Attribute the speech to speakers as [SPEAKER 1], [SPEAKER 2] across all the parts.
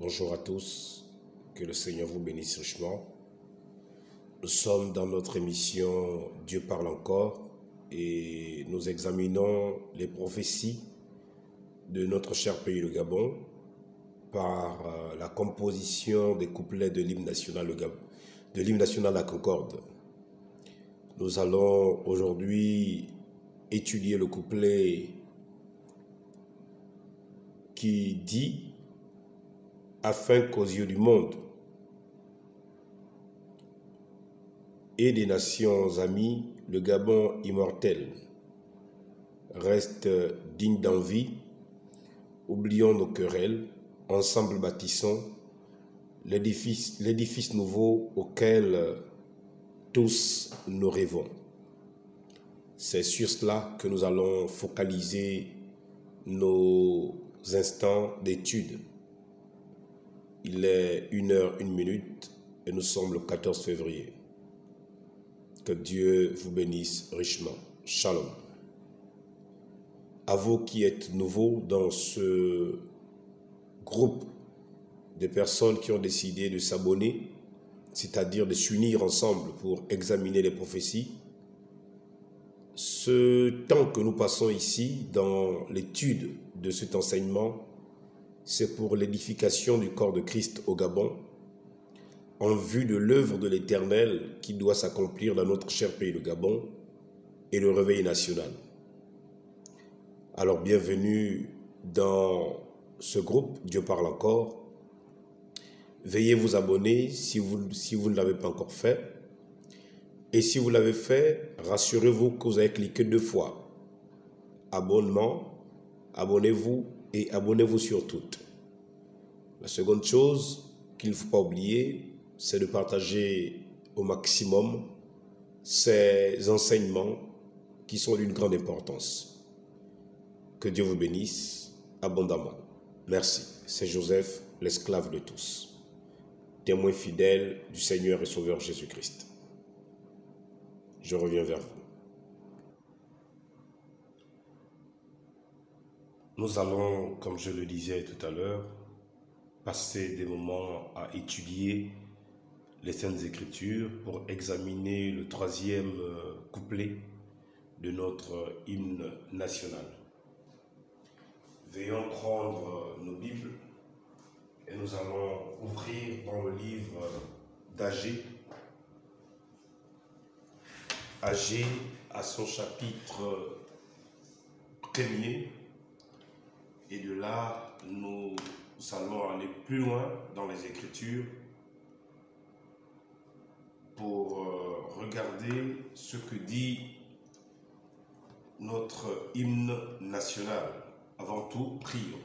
[SPEAKER 1] Bonjour à tous, que le Seigneur vous bénisse richement. Nous sommes dans notre émission Dieu parle encore et nous examinons les prophéties de notre cher pays le Gabon par euh, la composition des couplets de l'hymne national, de l'hymne national à Concorde. Nous allons aujourd'hui étudier le couplet qui dit afin qu'aux yeux du monde et des nations amies, le Gabon immortel reste digne d'envie. Oublions nos querelles, ensemble bâtissons l'édifice nouveau auquel tous nous rêvons. C'est sur cela que nous allons focaliser nos instants d'étude. Il est une heure, une minute et nous sommes le 14 février. Que Dieu vous bénisse richement. Shalom. À vous qui êtes nouveaux dans ce groupe de personnes qui ont décidé de s'abonner, c'est-à-dire de s'unir ensemble pour examiner les prophéties, ce temps que nous passons ici dans l'étude de cet enseignement, c'est pour l'édification du corps de Christ au Gabon, en vue de l'œuvre de l'Éternel qui doit s'accomplir dans notre cher pays le Gabon et le réveil national. Alors bienvenue dans ce groupe, Dieu parle encore. Veuillez vous abonner si vous, si vous ne l'avez pas encore fait et si vous l'avez fait, rassurez-vous que vous avez cliqué deux fois. Abonnement, abonnez-vous et abonnez-vous sur toutes. La seconde chose qu'il ne faut pas oublier, c'est de partager au maximum ces enseignements qui sont d'une grande importance. Que Dieu vous bénisse abondamment. Merci. C'est Joseph, l'esclave de tous, témoin fidèle du Seigneur et Sauveur Jésus-Christ je reviens vers vous. Nous allons, comme je le disais tout à l'heure, passer des moments à étudier les Saintes Écritures pour examiner le troisième euh, couplet de notre hymne national. Veillons prendre nos Bibles et nous allons ouvrir dans le livre d'Agé, Agé à son chapitre premier. Et de là, nous allons aller plus loin dans les Écritures pour euh, regarder ce que dit notre hymne national. Avant tout, prions.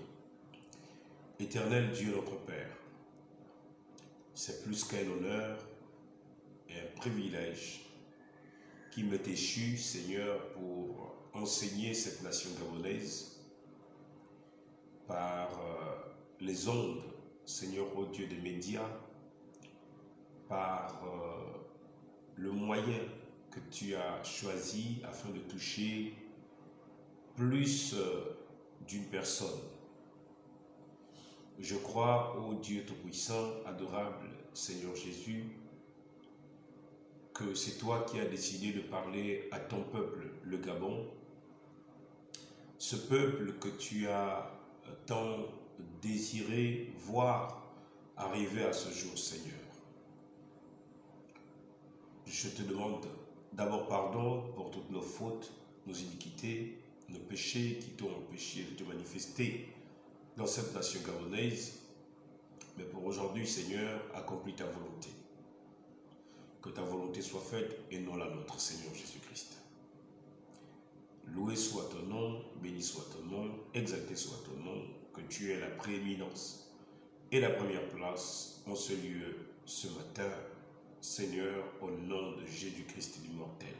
[SPEAKER 1] Éternel Dieu notre Père, c'est plus qu'un honneur et un privilège qui m'est échu, Seigneur, pour enseigner cette nation gabonaise par euh, les ondes, Seigneur, au Dieu des médias, par euh, le moyen que tu as choisi afin de toucher plus euh, d'une personne. Je crois, ô Dieu Tout-Puissant, adorable Seigneur Jésus, que c'est toi qui as décidé de parler à ton peuple, le Gabon, ce peuple que tu as tant désiré voir arriver à ce jour, Seigneur. Je te demande d'abord pardon pour toutes nos fautes, nos iniquités, nos péchés qui t'ont empêché de te manifester dans cette nation gabonaise. Mais pour aujourd'hui, Seigneur, accomplis ta volonté. Que ta volonté soit faite et non la nôtre, Seigneur Jésus-Christ. Loué soit ton nom, béni soit ton nom, exalté soit ton nom, que tu aies la prééminence et la première place en ce lieu ce matin, Seigneur, au nom de Jésus-Christ l'immortel.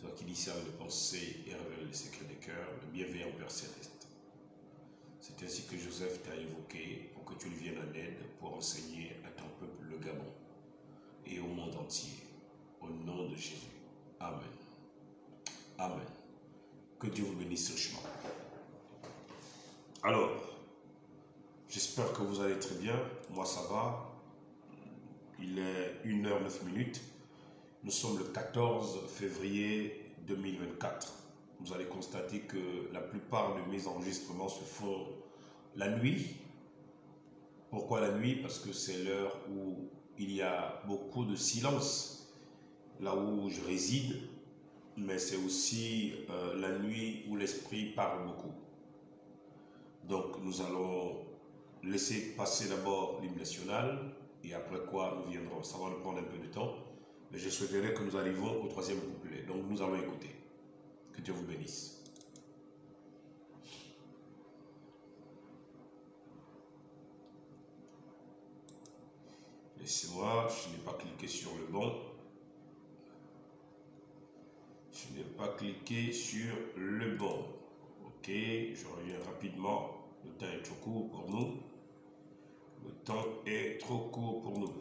[SPEAKER 1] Toi qui discernes les pensées et révèles les secrets des cœurs, le bienveillant Père Céleste. C'est ainsi que Joseph t'a évoqué pour que tu lui viennes en aide pour enseigner à ton peuple le Gabon et au monde entier. Au nom de Jésus. Amen. Amen. Dieu vous bénisse richement. Alors, J'espère que vous allez très bien. Moi, ça va. Il est 1h09 minutes. Nous sommes le 14 février 2024. Vous allez constater que la plupart de mes enregistrements se font la nuit. Pourquoi la nuit? Parce que c'est l'heure où il y a beaucoup de silence là où je réside, mais c'est aussi euh, la nuit où l'esprit parle beaucoup. Donc nous allons laisser passer d'abord l'hymne national et après quoi nous viendrons. Ça va nous prendre un peu de temps, mais je souhaiterais que nous arrivions au troisième couplet. Donc nous allons écouter. Que Dieu vous bénisse. Laissez-moi, je n'ai pas cliqué sur le bon. Je n'ai pas cliqué sur le bon. Ok, je reviens rapidement. Le temps est trop court pour nous. Le temps est trop court pour nous.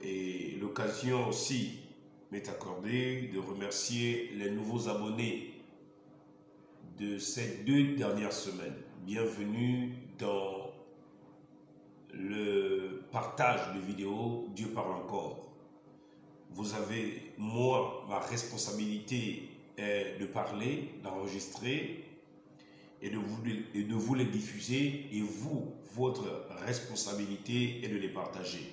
[SPEAKER 1] Et l'occasion aussi m'est accordée de remercier les nouveaux abonnés de ces deux dernières semaines. Bienvenue dans le partage de vidéos Dieu parle encore. Vous avez, moi, ma responsabilité est de parler, d'enregistrer et de, vous, et les diffuser. Et vous, votre responsabilité est de les partager.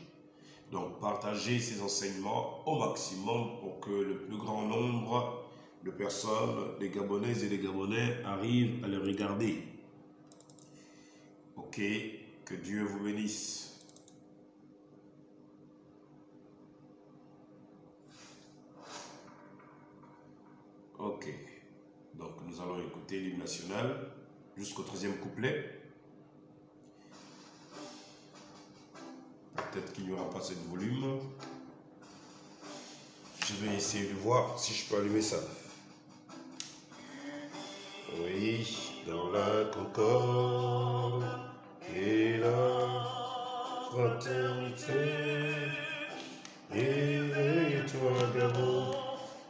[SPEAKER 1] Donc, partagez ces enseignements au maximum pour que le plus grand nombre de personnes, des Gabonaises et des Gabonais, arrivent à les regarder. Ok, que Dieu vous bénisse. Ok. Donc nous allons écouter l'hymne national jusqu'au troisième couplet. Peut-être qu'il n'y aura pas assez de volume. Je vais essayer de voir si je peux allumer ça. Oui, dans la concorde et la fraternité.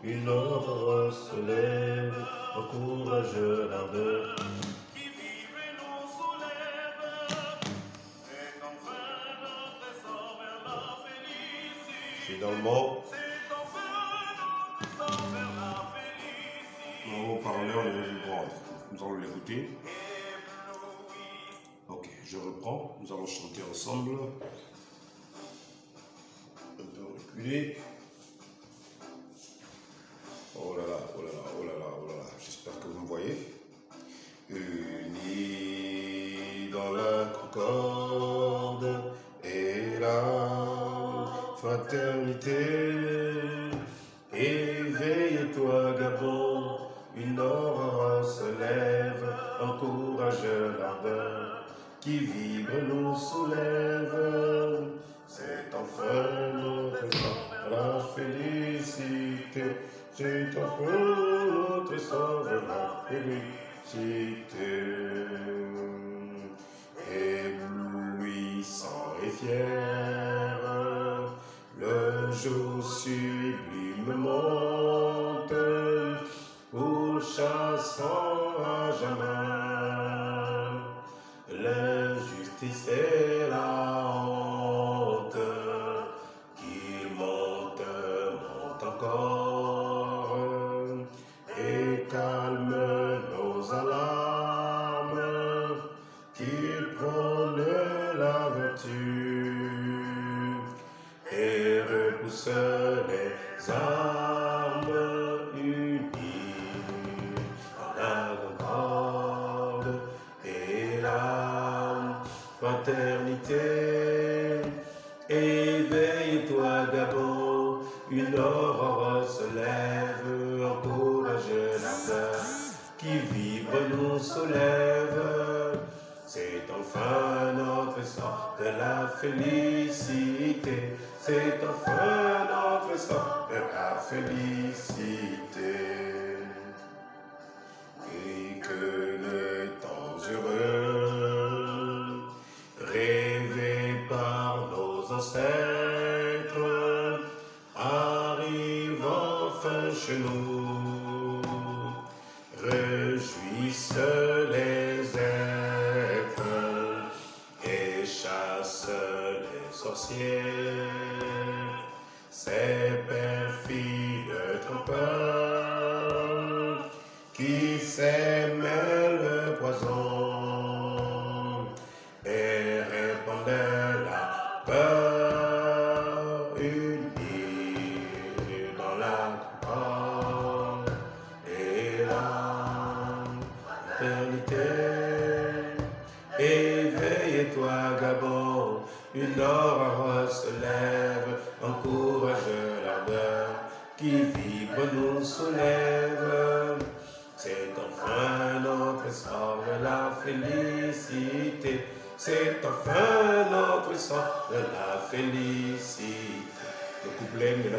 [SPEAKER 1] Une aurore se lève, encourage l'ardeur. Les armes unies dans la et la fraternité. Éveille-toi, Gabon, une aurore se lève, encourage l'ardeur qui vibre nous soulève. C'est enfin notre sort de la félicité. C'est enfin de ta félicité. Et que le temps heureux, rêvé par nos ancêtres, arrive enfin chez nous. Réjouissent les êtres et chasse les sorciers.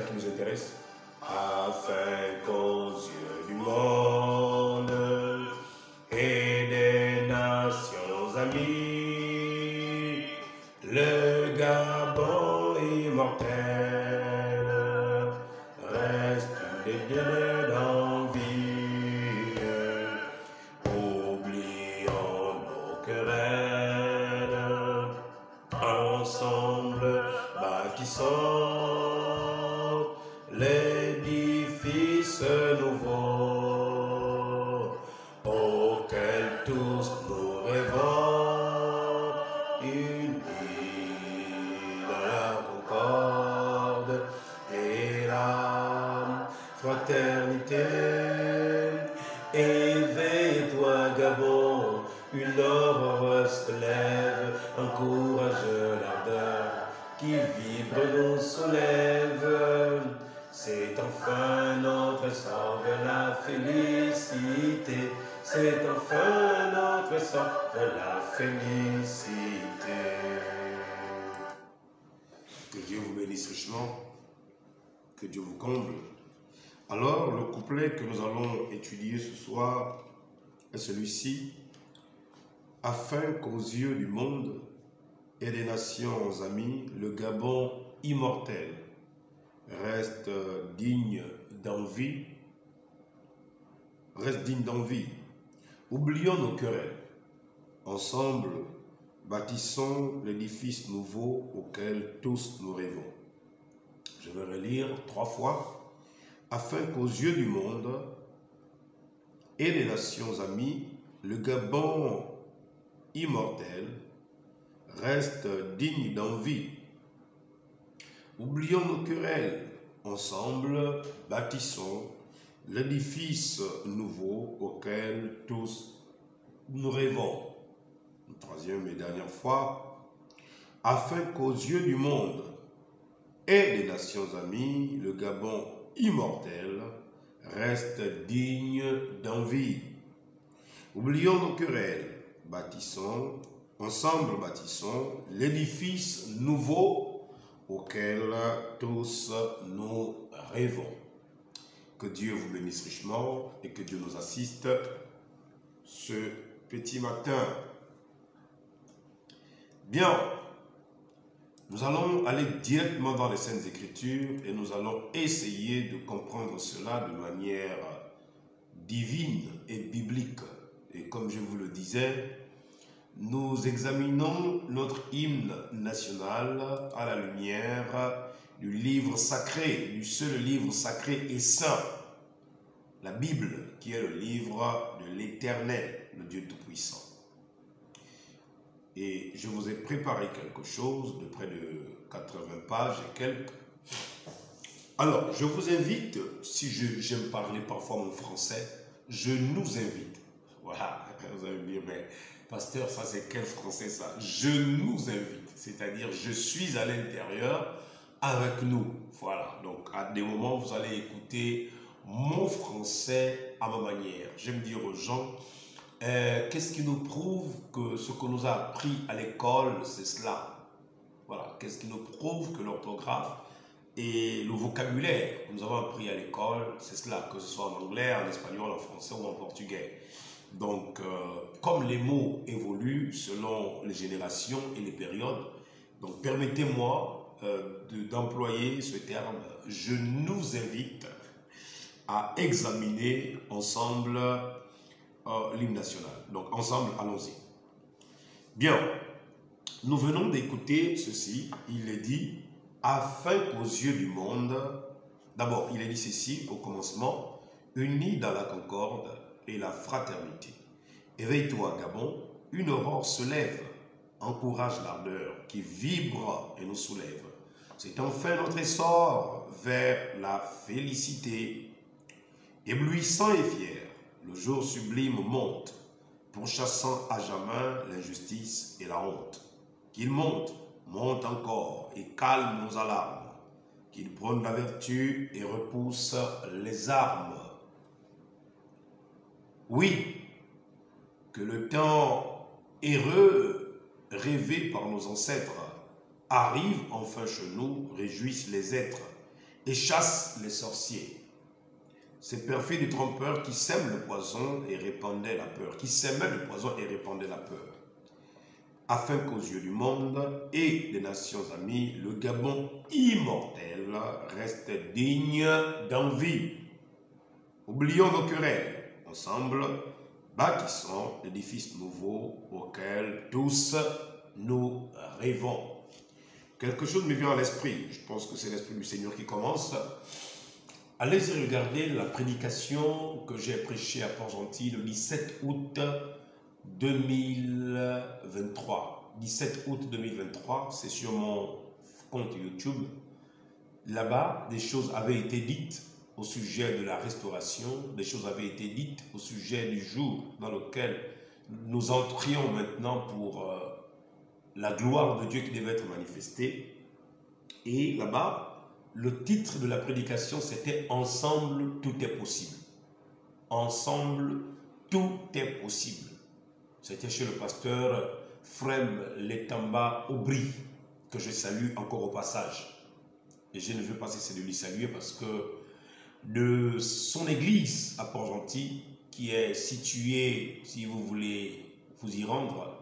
[SPEAKER 1] Couplet là qui Gabon immortel reste digne d'envie, reste digne d'envie. Oublions nos querelles. Ensemble, bâtissons l'édifice nouveau auquel tous nous rêvons. Je vais relire trois fois. Afin qu'aux yeux du monde et des nations amies, le Gabon immortel reste digne d'envie. Oublions nos querelles. Ensemble, bâtissons l'édifice nouveau auquel tous nous rêvons. Une troisième et dernière fois. Afin qu'aux yeux du monde et des nations amies, le Gabon immortel reste digne d'envie. Oublions nos querelles, bâtissons, ensemble bâtissons l'édifice nouveau auquel tous nous rêvons. Que Dieu vous bénisse richement et que Dieu nous assiste ce petit matin. Bien, nous allons aller directement dans les Saintes Écritures et nous allons essayer de comprendre cela de manière divine et biblique. Et comme je vous le disais, nous examinons notre hymne national à la lumière du livre sacré, du seul livre sacré et saint, la Bible, qui est le livre de l'Éternel, le Dieu Tout-Puissant. Et je vous ai préparé quelque chose de près de 80 pages et quelques. Alors, je vous invite, si j'aime parler parfois mon français, je nous invite. Voilà, vous allez me dire, mais pasteur, ça c'est quel français ça? Je nous invite, c'est-à-dire je suis à l'intérieur avec nous. Voilà, donc à des moments, vous allez écouter mon français à ma manière. J'aime dire aux gens, euh, qu'est-ce qui nous prouve que ce que nous a appris à l'école, c'est cela? Voilà, qu'est-ce qui nous prouve que l'orthographe et le vocabulaire que nous avons appris à l'école, c'est cela, que ce soit en anglais, en espagnol, en français ou en portugais. Donc, euh, comme les mots évoluent selon les générations et les périodes, donc permettez-moi euh, d'employer ce terme. Je nous invite à examiner ensemble euh, l'hymne national. Donc, ensemble, allons-y. Bien, nous venons d'écouter ceci. Il est dit, afin qu'aux yeux du monde, d'abord, il est dit ceci au commencement, unis dans la concorde et la fraternité. Éveille-toi, Gabon, une aurore se lève, encourage l'ardeur qui vibre et nous soulève. C'est enfin notre essor vers la félicité. Éblouissant et fier, le jour sublime monte, pourchassant à jamais l'injustice et la honte. Qu'il monte, monte encore et calme nos alarmes, qu'il prône la vertu et repousse les armes. Oui, que le temps heureux rêvé par nos ancêtres arrive enfin chez nous, réjouisse les êtres et chasse les sorciers. Ces perfides trompeurs qui sèment le poison et répandaient la peur, qui sèmaient le poison et répandaient la peur, afin qu'aux yeux du monde et des nations amies, le Gabon immortel reste digne d'envie. Oublions nos querelles, ensemble, bâtissons l'édifice nouveau auquel tous nous rêvons. Quelque chose me vient à l'esprit, je pense que c'est l'esprit du Seigneur qui commence. Allez-y regarder la prédication que j'ai prêchée à Port-Gentil le 17 août 2023. 17 août 2023, c'est sur mon compte YouTube. Là-bas, des choses avaient été dites au sujet de la restauration, des choses avaient été dites au sujet du jour dans lequel nous entrions maintenant pour euh, la gloire de Dieu qui devait être manifestée. Et là-bas, le titre de la prédication, c'était Ensemble, tout est possible. Ensemble, tout est possible. C'était chez le pasteur Frem Letamba Aubry, que je salue encore au passage. Et je ne veux pas cesser de lui saluer parce que de son église à Port-Gentil, qui est située, si vous voulez vous y rendre,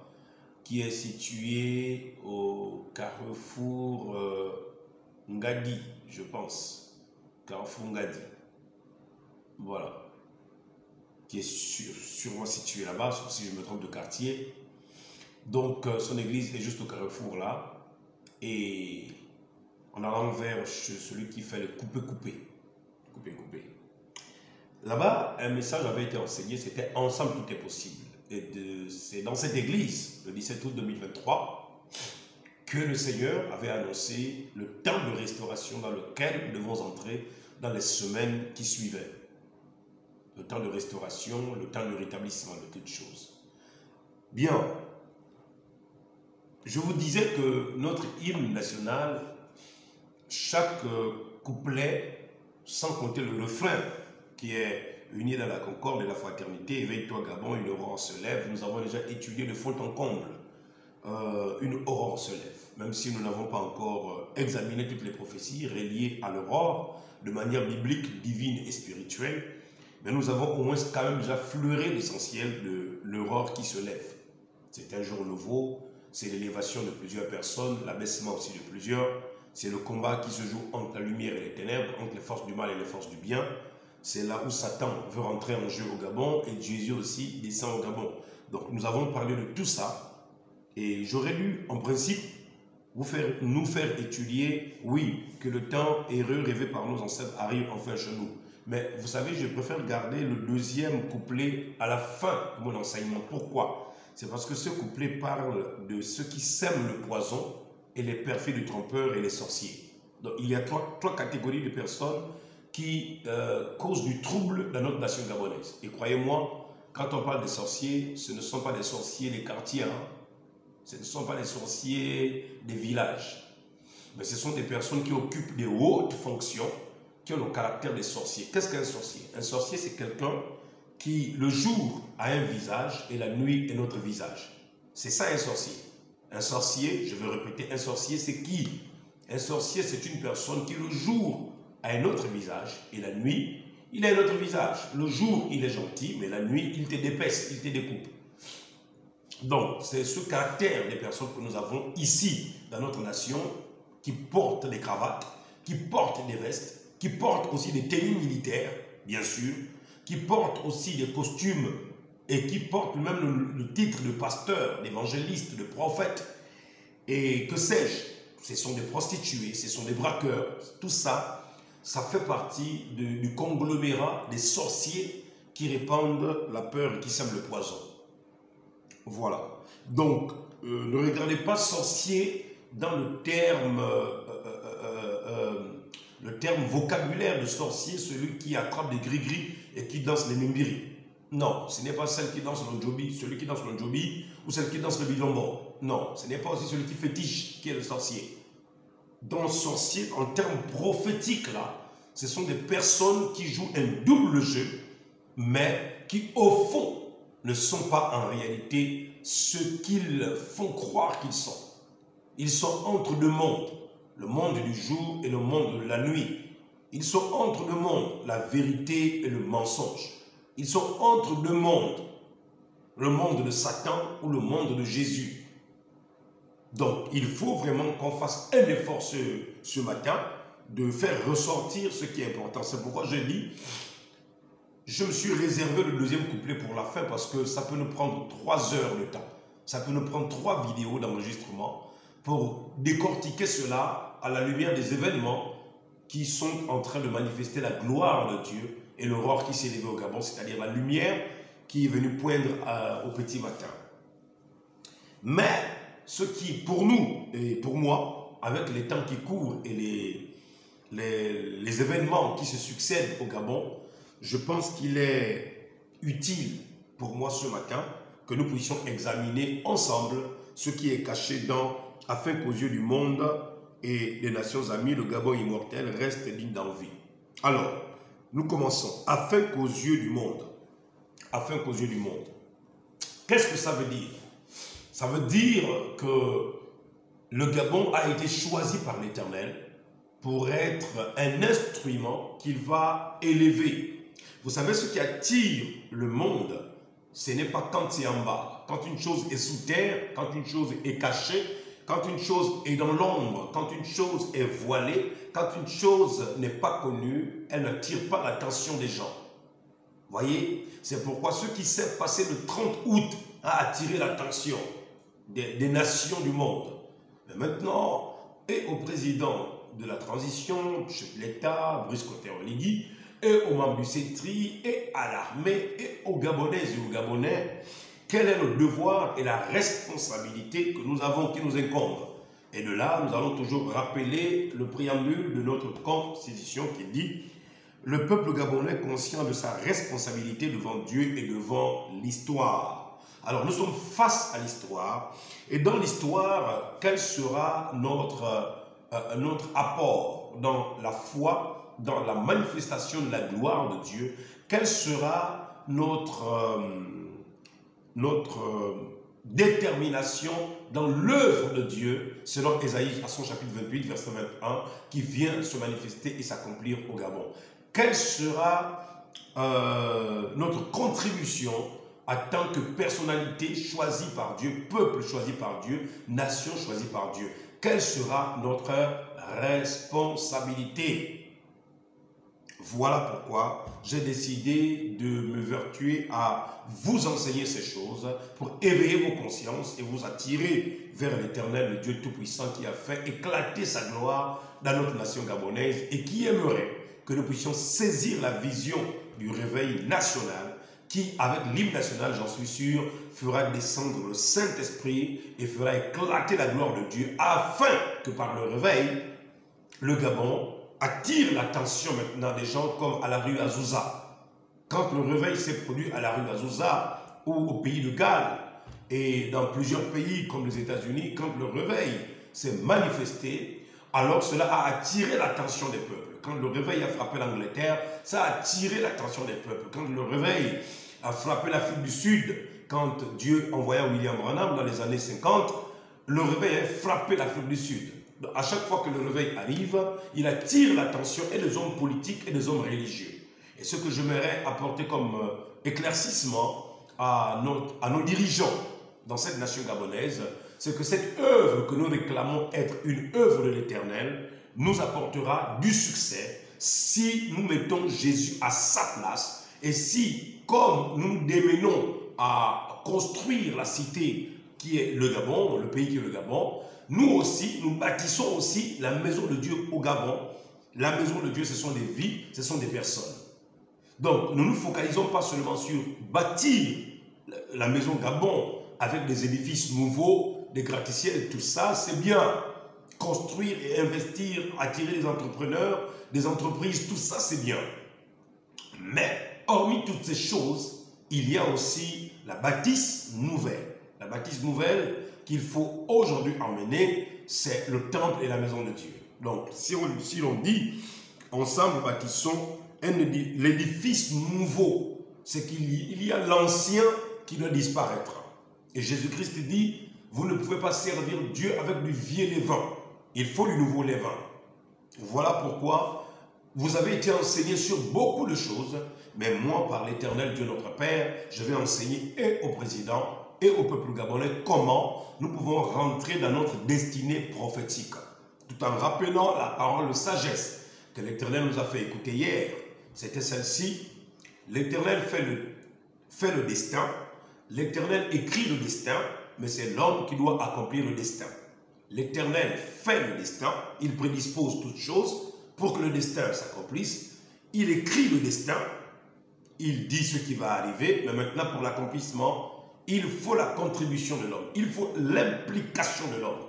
[SPEAKER 1] qui est située au carrefour euh, Ngadi, je pense. Carrefour Ngadi. Voilà. Qui est sûrement situé là-bas, sauf si je me trompe de quartier. Donc, euh, son église est juste au carrefour là. Et en allant vers celui qui fait le coupé-coupé. Coupé-coupé. Là-bas, un message avait été enseigné, c'était Ensemble tout est possible. Et c'est dans cette église, le 17 août 2023, que le Seigneur avait annoncé le temps de restauration dans lequel nous devons entrer dans les semaines qui suivaient. Le temps de restauration, le temps de rétablissement de toutes choses. Bien, je vous disais que notre hymne national, chaque couplet, sans compter le refrain, qui est uni dans la concorde et la fraternité, éveille-toi Gabon, une aurore se lève. Nous avons déjà étudié de fond en comble euh, une aurore se lève. Même si nous n'avons pas encore euh, examiné toutes les prophéties reliées à l'aurore de manière biblique, divine et spirituelle, mais nous avons au moins quand même déjà fleuré l'essentiel de l'aurore qui se lève. C'est un jour nouveau, c'est l'élévation de plusieurs personnes, l'abaissement aussi de plusieurs, c'est le combat qui se joue entre la lumière et les ténèbres, entre les forces du mal et les forces du bien. C'est là où Satan veut rentrer en jeu au Gabon et Jésus aussi descend au Gabon. Donc nous avons parlé de tout ça et j'aurais dû, en principe, vous faire, nous faire étudier, oui, que le temps heureux rêvé par nos ancêtres arrive enfin chez nous. Mais vous savez, je préfère garder le deuxième couplet à la fin de mon enseignement. Pourquoi? C'est parce que ce couplet parle de ceux qui sèment le poison et les perfides trompeurs et les sorciers. Donc il y a trois, trois catégories de personnes qui euh, causent du trouble dans notre nation gabonaise. Et croyez-moi, quand on parle des sorciers, ce ne sont pas des sorciers des quartiers, hein. ce ne sont pas des sorciers des villages, mais ce sont des personnes qui occupent des hautes fonctions, qui ont le caractère des sorciers. Qu'est-ce qu'un sorcier? Un sorcier, c'est quelqu'un qui, le jour, a un visage et la nuit est notre visage. C'est ça un sorcier. Un sorcier, je vais répéter, un sorcier, c'est qui? Un sorcier, c'est une personne qui, le jour, a un autre visage et la nuit, il a un autre visage. Le jour, il est gentil, mais la nuit, il te dépaisse, il te découpe. Donc, c'est ce caractère des personnes que nous avons ici, dans notre nation, qui portent des cravates, qui portent des vestes, qui portent aussi des tenues militaires, bien sûr, qui portent aussi des costumes et qui portent même le, titre de pasteur, d'évangéliste, de prophète, et que sais-je, ce sont des prostituées, ce sont des braqueurs, tout ça, ça fait partie du conglomérat des sorciers qui répandent la peur et qui sèment le poison. Voilà. Donc, euh, ne regardez pas sorcier dans le terme, euh, euh, le terme vocabulaire de sorcier, celui qui attrape des gris-gris et qui danse les mimbiri. Non, ce n'est pas celle qui danse le jobi, celui qui danse le jobi ou celle qui danse le bilombo. Non, ce n'est pas aussi celui qui fétiche qui est le sorcier. Dans le sorcier, en termes prophétiques, là, ce sont des personnes qui jouent un double jeu, mais qui, au fond, ne sont pas en réalité ce qu'ils font croire qu'ils sont. Ils sont entre deux mondes, le monde du jour et le monde de la nuit. Ils sont entre deux mondes, la vérité et le mensonge. Ils sont entre deux mondes, le monde de Satan ou le monde de Jésus. Donc, il faut vraiment qu'on fasse un effort ce, ce matin de faire ressortir ce qui est important. C'est pourquoi je dis, je me suis réservé le deuxième couplet pour la fin parce que ça peut nous prendre trois heures de temps. Ça peut nous prendre trois vidéos d'enregistrement pour décortiquer cela à la lumière des événements qui sont en train de manifester la gloire de Dieu et l'aurore qui s'est levée au Gabon, c'est-à-dire la lumière qui est venue poindre euh, au petit matin. Mais ce qui, pour nous et pour moi, avec les temps qui courent et les, les, les événements qui se succèdent au Gabon, je pense qu'il est utile pour moi ce matin que nous puissions examiner ensemble ce qui est caché dans afin qu'aux yeux du monde et des nations amies, le Gabon immortel reste digne d'envie. Alors, nous commençons. Afin qu'aux yeux du monde. Afin qu'aux yeux du monde. Qu'est-ce que ça veut dire? Ça veut dire que le Gabon a été choisi par l'Éternel pour être un instrument qu'il va élever. Vous savez ce qui attire le monde, ce n'est pas quand c'est en bas. Quand une chose est sous terre, quand une chose est cachée, quand une chose est dans l'ombre, quand une chose est voilée, quand une chose n'est pas connue, elle n'attire pas l'attention des gens. Voyez C'est pourquoi ce qui s'est passé le 30 août a attiré l'attention des, des, nations du monde. Mais maintenant, et au président de la transition, chef de l'État, Brice Cotter-Oligui, et aux membres du CETRI, et à l'armée, et aux Gabonaises et aux Gabonais, quel est le devoir et la responsabilité que nous avons, qui nous incombe? Et de là, nous allons toujours rappeler le préambule de notre constitution qui dit le peuple gabonais conscient de sa responsabilité devant Dieu et devant l'histoire. Alors nous sommes face à l'histoire et dans l'histoire, quel sera notre, euh, notre apport dans la foi, dans la manifestation de la gloire de Dieu? Quel sera notre... Euh, notre euh, détermination dans l'œuvre de Dieu, selon Ésaïe à son chapitre 28, verset 21, qui vient se manifester et s'accomplir au Gabon. Quelle sera euh, notre contribution en tant que personnalité choisie par Dieu, peuple choisi par Dieu, nation choisie par Dieu? Quelle sera notre responsabilité? Voilà pourquoi j'ai décidé de me vertuer à vous enseigner ces choses pour éveiller vos consciences et vous attirer vers l'éternel, le Dieu Tout-Puissant qui a fait éclater sa gloire dans notre nation gabonaise et qui aimerait que nous puissions saisir la vision du réveil national qui, avec l'hymne national, j'en suis sûr, fera descendre le Saint-Esprit et fera éclater la gloire de Dieu afin que par le réveil, le Gabon attire l'attention maintenant des gens comme à la rue Azusa. Quand le réveil s'est produit à la rue Azusa ou au pays de Galles et dans plusieurs pays comme les États-Unis, quand le réveil s'est manifesté, alors cela a attiré l'attention des peuples. Quand le réveil a frappé l'Angleterre, ça a attiré l'attention des peuples. Quand le réveil a frappé l'Afrique du Sud, quand Dieu envoya William Branham dans les années 50, le réveil a frappé l'Afrique du Sud à chaque fois que le réveil arrive, il attire l'attention et des hommes politiques et des hommes religieux. Et ce que j'aimerais apporter comme euh, éclaircissement à, à nos dirigeants dans cette nation gabonaise, c'est que cette œuvre que nous réclamons être une œuvre de l'éternel nous apportera du succès si nous mettons Jésus à sa place et si, comme nous nous démenons à construire la cité qui est le Gabon, le pays qui est le Gabon, nous aussi, nous bâtissons aussi la maison de Dieu au Gabon. La maison de Dieu, ce sont des vies, ce sont des personnes. Donc, nous ne nous focalisons pas seulement sur bâtir la maison Gabon avec des édifices nouveaux, des gratte-ciels, tout ça, c'est bien. Construire et investir, attirer des entrepreneurs, des entreprises, tout ça, c'est bien. Mais, hormis toutes ces choses, il y a aussi la bâtisse nouvelle. La bâtisse nouvelle qu'il faut aujourd'hui emmener, c'est le temple et la maison de Dieu. Donc, si si l'on dit, ensemble bâtissons l'édifice nouveau, c'est qu'il y, a l'ancien qui ne disparaîtra. Et Jésus-Christ dit, vous ne pouvez pas servir Dieu avec du vieux levain. Il faut du nouveau levain. Voilà pourquoi vous avez été enseigné sur beaucoup de choses, mais moi, par l'éternel Dieu notre Père, je vais enseigner et au président et au peuple gabonais comment nous pouvons rentrer dans notre destinée prophétique, tout en rappelant la parole de sagesse que l'éternel nous a fait écouter hier. C'était celle-ci. L'éternel fait le, fait le destin, l'éternel écrit le destin, mais c'est l'homme qui doit accomplir le destin. L'Éternel fait le destin, il prédispose toutes choses pour que le destin s'accomplisse. Il écrit le destin, il dit ce qui va arriver, mais maintenant pour l'accomplissement, il faut la contribution de l'homme, il faut l'implication de l'homme.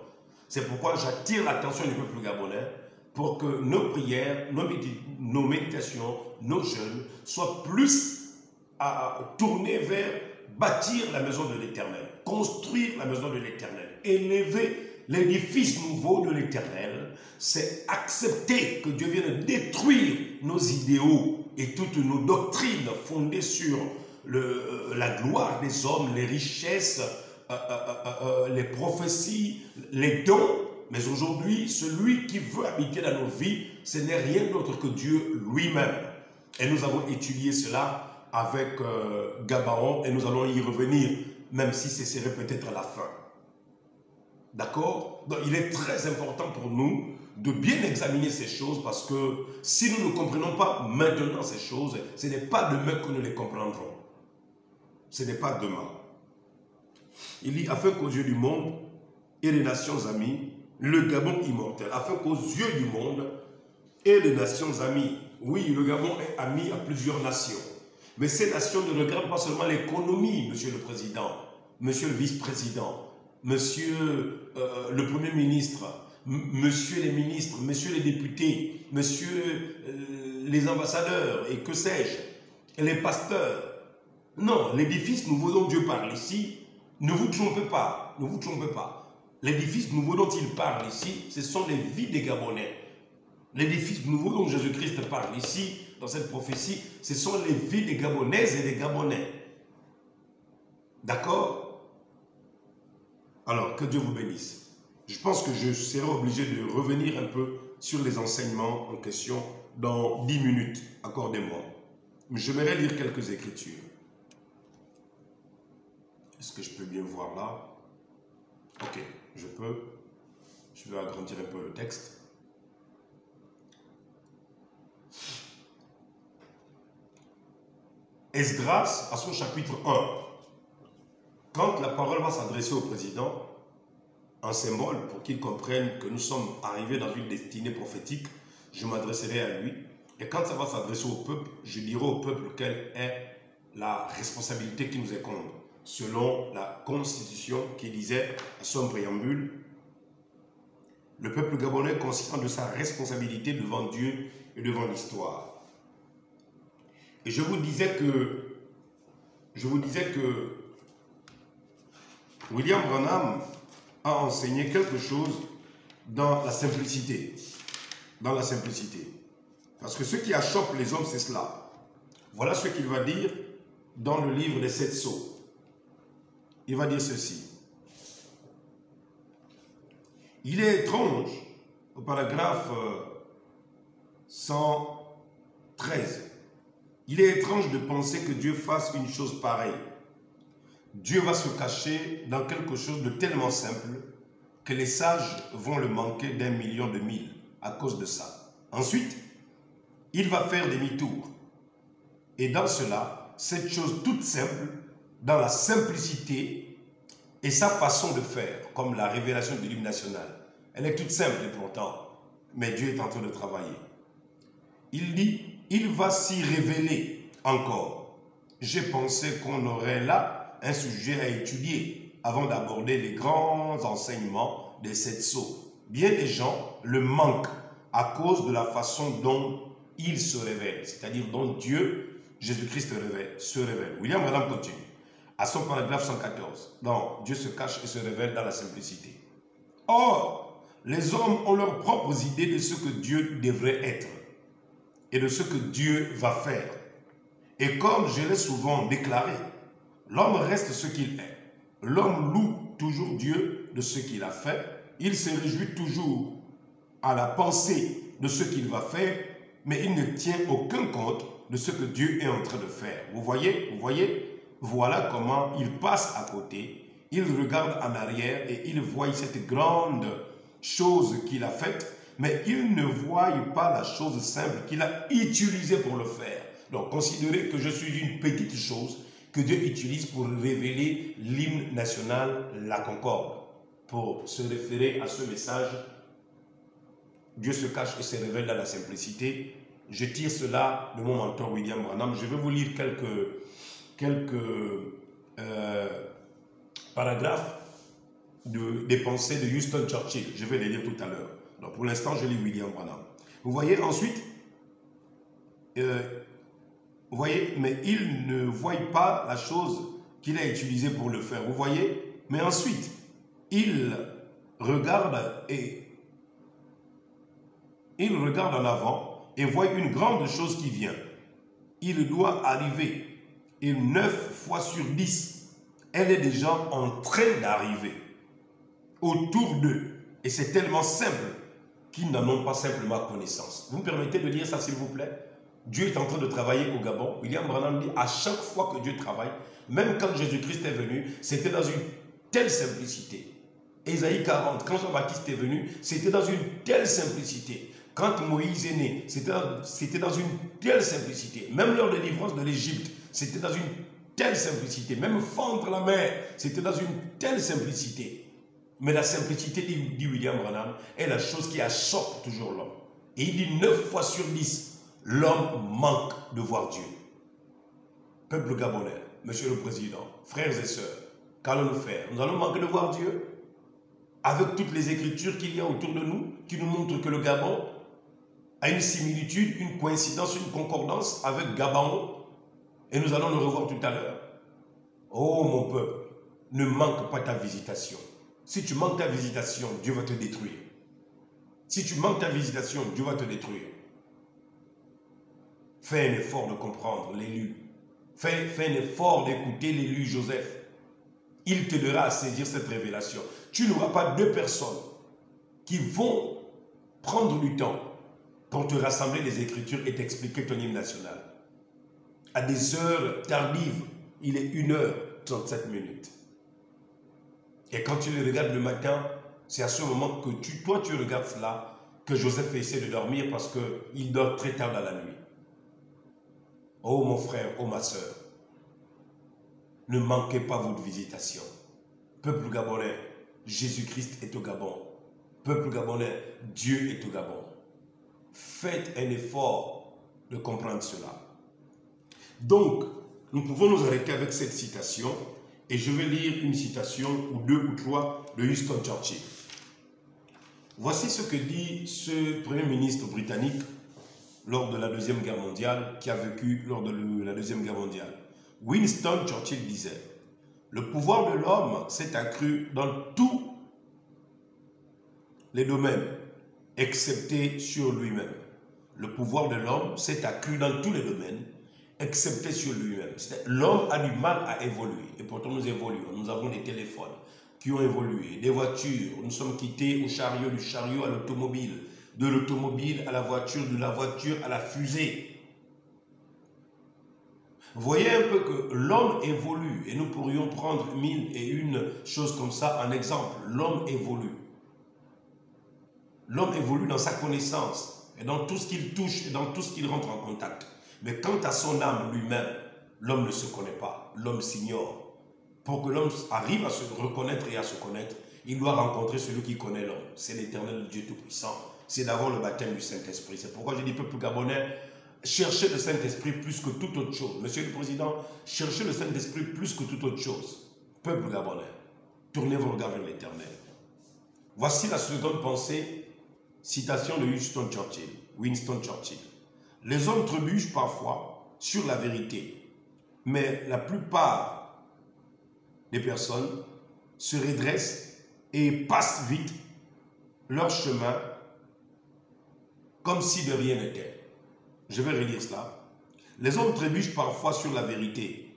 [SPEAKER 1] C'est pourquoi j'attire l'attention du peuple gabonais pour que nos prières, nos, médi- nos méditations, nos jeûnes soient plus à tourner vers bâtir la maison de l'Éternel, construire la maison de l'Éternel, élever l'édifice nouveau de l'Éternel, c'est accepter que Dieu vienne détruire nos idéaux et toutes nos doctrines fondées sur le- la gloire des hommes, les richesses, euh, euh, euh, euh, les prophéties, les dons. Mais aujourd'hui, celui qui veut habiter dans nos vies, ce n'est rien d'autre que Dieu lui-même. Et nous avons étudié cela avec euh, Gabaron et nous allons y revenir, même si ce serait peut-être la fin. D'accord? Donc il est très important pour nous de bien examiner ces choses parce que si nous ne comprenons pas maintenant ces choses, ce n'est pas demain que nous les comprendrons. Ce n'est pas demain. Il dit, afin qu'aux yeux du monde et des nations amies, le Gabon immortel, afin qu'aux yeux du monde et des nations amies, oui, le Gabon est ami à plusieurs nations, mais ces nations ne regardent pas seulement l'économie, monsieur le président, monsieur le vice-président, monsieur euh, le premier ministre, monsieur les ministres, monsieur les députés, monsieur euh, les ambassadeurs et que sais-je, les pasteurs. Non, l'édifice nouveau dont Dieu parle ici, ne vous trompez pas, ne vous trompez pas. L'édifice nouveau dont il parle ici, ce sont les vies des Gabonais. L'édifice nouveau dont Jésus-Christ parle ici, dans cette prophétie, ce sont les vies des Gabonaises et des Gabonais. D'accord? Alors, que Dieu vous bénisse. Je pense que je serai obligé de revenir un peu sur les enseignements en question dans 10 minutes. Accordez-moi. J'aimerais lire quelques écritures. Est-ce que je peux bien voir là? Ok, je peux. Je vais agrandir un peu le texte. Esdras, à son chapitre 1, quand la parole va s'adresser au président, un symbole pour qu'il comprenne que nous sommes arrivés dans une destinée prophétique, je m'adresserai à lui. Et quand ça va s'adresser au peuple, je dirai au peuple quelle est la responsabilité qui nous incombe, selon la constitution qui disait à son préambule, le peuple gabonais conscient de sa responsabilité devant Dieu et devant l'histoire. Et je vous disais que, je vous disais que William Branham a enseigné quelque chose dans la simplicité. Dans la simplicité. Parce que ce qui achoppe les hommes, c'est cela. Voilà ce qu'il va dire dans le livre des sept sceaux. Il va dire ceci. Il est étrange, au paragraphe euh, 113, il est étrange de penser que Dieu fasse une chose pareille. Dieu va se cacher dans quelque chose de tellement simple que les sages vont le manquer d'un million de mille à cause de ça. Ensuite, il va faire demi-tour. Et dans cela, cette chose toute simple, dans la simplicité et sa façon de faire, comme la révélation de l'hymne national, elle est toute simple et pourtant, mais Dieu est en train de travailler. Il dit, il va s'y révéler encore. J'ai pensé qu'on aurait là un sujet à étudier avant d'aborder les grands enseignements des sept sceaux. Bien des gens le manquent à cause de la façon dont il se révèle, c'est-à-dire dont Dieu, Jésus-Christ se révèle. William Branham continue. À son paragraphe 114. Non, Dieu se cache et se révèle dans la simplicité. Or, les hommes ont leurs propres idées de ce que Dieu devrait être et de ce que Dieu va faire. Et comme je l'ai souvent déclaré, l'homme reste ce qu'il est. L'homme loue toujours Dieu de ce qu'il a fait. Il se réjouit toujours à la pensée de ce qu'il va faire, mais il ne tient aucun compte de ce que Dieu est en train de faire. Vous voyez, vous voyez, voilà comment il passe à côté, il regarde en arrière et il voit cette grande chose qu'il a faite, mais il ne voit pas la chose simple qu'il a utilisée pour le faire. Donc considérez que je suis une petite chose que Dieu utilise pour révéler l'hymne national, la concorde. Pour se référer à ce message, Dieu se cache et se révèle dans la simplicité. Je tire cela de mon mentor William Branham. Je vais vous lire quelques, quelques euh, paragraphes de, des pensées de Houston Churchill. Je vais les lire tout à l'heure. Donc pour l'instant, je lis William Branham. Vous voyez ensuite, euh, vous voyez, mais il ne voit pas la chose qu'il a utilisée pour le faire. Vous voyez, mais ensuite, il regarde et il regarde en avant et voit une grande chose qui vient. Il doit arriver. Et neuf fois sur dix, elle est déjà en train d'arriver autour d'eux. Et c'est tellement simple qu'ils n'en ont pas simplement connaissance. Vous me permettez de lire ça, s'il vous plaît? Dieu est en train de travailler au Gabon. William Branham dit, à chaque fois que Dieu travaille, même quand Jésus-Christ est venu, c'était dans une telle simplicité. Ésaïe 40, quand Jean-Baptiste est venu, c'était dans une telle simplicité. Quand Moïse est né, c'était dans une telle simplicité. Même lors de délivrance de l'Égypte, c'était dans une telle simplicité. Même fendre la mer, c'était dans une telle simplicité. Mais la simplicité, dit William Branham, est la chose qui achoppe toujours l'homme. Et il dit 9 fois sur 10, l'homme manque de voir Dieu. Peuple gabonais, Monsieur le Président, frères et sœurs, qu'allons-nous faire? Nous allons manquer de voir Dieu? Avec toutes les écritures qu'il y a autour de nous, qui nous montrent que le Gabon a une similitude, une coïncidence, une concordance avec Gabon, et nous allons le revoir tout à l'heure. Oh mon peuple, ne manque pas ta visitation. Si tu manques ta visitation, Dieu va te détruire. Si tu manques ta visitation, Dieu va te détruire. Fais un effort de comprendre l'élu. Fais, fais un effort d'écouter l'élu Joseph. Il t'aidera à saisir cette révélation. Tu n'auras pas deux personnes qui vont prendre du temps pour te rassembler les Écritures et t'expliquer ton hymne national. À des heures tardives, il est 1h37 minutes. Et quand tu le regardes le matin, c'est à ce moment que tu, toi tu regardes cela, que Joseph essaie de dormir parce qu'il dort très tard dans la nuit. Oh mon frère, oh ma soeur, ne manquez pas votre visitation. Peuple gabonais, Jésus-Christ est au Gabon. Peuple gabonais, Dieu est au Gabon. Faites un effort de comprendre cela. Donc, nous pouvons nous arrêter avec cette citation et je vais lire une citation ou deux ou trois de Winston Churchill. Voici ce que dit ce Premier ministre britannique lors de la Deuxième Guerre mondiale, qui a vécu lors de la Deuxième Guerre mondiale. Winston Churchill disait, le pouvoir de l'homme s'est accru dans tous les domaines excepté sur lui-même. Le pouvoir de l'homme s'est accru dans tous les domaines, excepté sur lui-même. L'homme a du mal à évoluer, et pourtant nous évoluons. Nous avons des téléphones qui ont évolué, des voitures, nous sommes quittés au chariot, du chariot à l'automobile, de l'automobile à la voiture, de la voiture à la fusée. Voyez un peu que l'homme évolue, et nous pourrions prendre mille et une choses comme ça en exemple. L'homme évolue. L'homme évolue dans sa connaissance et dans tout ce qu'il touche et dans tout ce qu'il rentre en contact. Mais quant à son âme lui-même, l'homme ne se connaît pas, l'homme s'ignore. Pour que l'homme arrive à se reconnaître et à se connaître, il doit rencontrer celui qui connaît l'homme. C'est l'éternel Dieu Tout-Puissant. C'est d'avoir le baptême du Saint-Esprit. C'est pourquoi je dis, peuple gabonais, cherchez le Saint-Esprit plus que toute autre chose. Monsieur le Président, cherchez le Saint-Esprit plus que toute autre chose. Peuple gabonais, tournez vos regards vers l'éternel. Voici la seconde pensée Citation de Winston Churchill. Winston Churchill. Les hommes trébuchent parfois sur la vérité. Mais la plupart des personnes se redressent et passent vite leur chemin comme si de rien n'était. Je vais relire cela. Les hommes trébuchent parfois sur la vérité.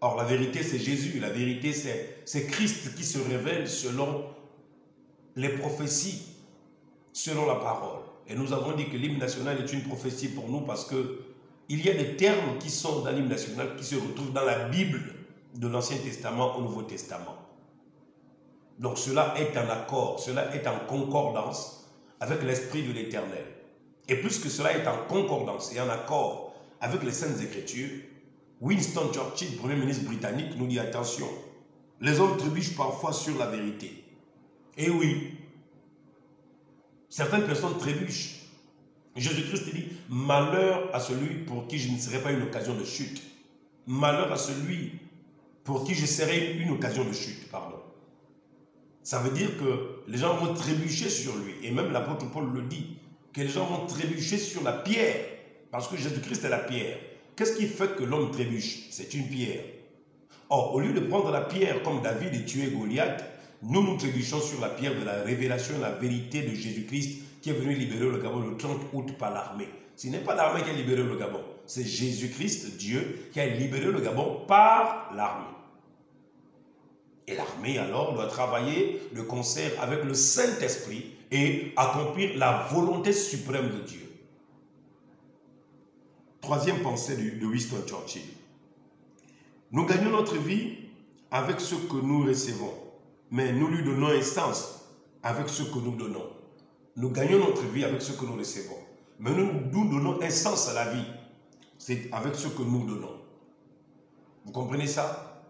[SPEAKER 1] Or, la vérité, c'est Jésus. La vérité, c'est Christ qui se révèle selon les prophéties, selon la parole. Et nous avons dit que l'hymne national est une prophétie pour nous parce que il y a des termes qui sont dans l'hymne national qui se retrouvent dans la Bible de l'Ancien Testament au Nouveau Testament. Donc cela est en accord, cela est en concordance avec l'Esprit de l'Éternel. Et puisque cela est en concordance et en accord avec les Saintes Écritures, Winston Churchill, Premier ministre britannique, nous dit attention, les hommes trébuchent parfois sur la vérité. Et oui, certaines personnes trébuchent. Jésus-Christ dit, malheur à celui pour qui je ne serai pas une occasion de chute. Malheur à celui pour qui je serai une occasion de chute, pardon. Ça veut dire que les gens vont trébucher sur lui. Et même l'apôtre Paul le dit, que les gens vont trébucher sur la pierre. Parce que Jésus-Christ est la pierre. Qu'est-ce qui fait que l'homme trébuche? C'est une pierre. Or, au lieu de prendre la pierre comme David et tuer Goliath, nous nous trébuchons sur la pierre de la révélation, la vérité de Jésus-Christ qui est venu libérer le Gabon le 30 août par l'armée. Ce n'est pas l'armée qui a libéré le Gabon, c'est Jésus-Christ, Dieu, qui a libéré le Gabon par l'armée. Et l'armée alors doit travailler de concert avec le Saint-Esprit et accomplir la volonté suprême de Dieu. Troisième pensée de Winston Churchill. Nous gagnons notre vie avec ce que nous recevons, mais nous lui donnons un sens avec ce que nous donnons. Nous gagnons notre vie avec ce que nous recevons, mais nous nous donnons un sens à la vie. C'est avec ce que nous donnons. Vous comprenez ça?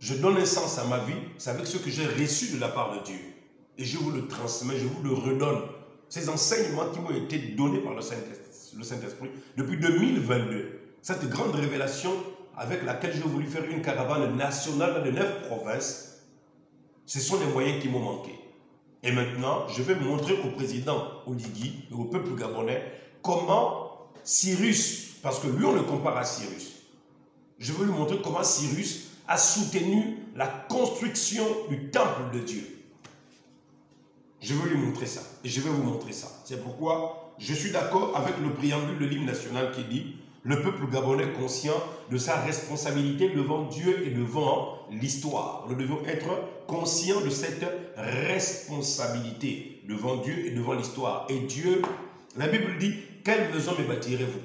[SPEAKER 1] Je donne un sens à ma vie, c'est avec ce que j'ai reçu de la part de Dieu. Et je vous le transmets, je vous le redonne. Ces enseignements qui m'ont été donnés par le Saint-Esprit depuis 2022. Cette grande révélation avec laquelle j'ai voulu faire une caravane nationale de neuf provinces, ce sont les moyens qui m'ont manqué. Et maintenant, je vais montrer au président Oligui et au peuple gabonais comment Cyrus, parce que lui on le compare à Cyrus, je veux lui montrer comment Cyrus a soutenu la construction du temple de Dieu. Je veux lui montrer ça. Et je vais vous montrer ça. C'est pourquoi je suis d'accord avec le préambule de l'hymne national qui dit le peuple gabonais conscient de sa responsabilité devant Dieu et devant l'histoire. Nous devons être conscients de cette responsabilité devant Dieu et devant l'histoire. Et Dieu, la Bible dit, quelle maison me bâtirez-vous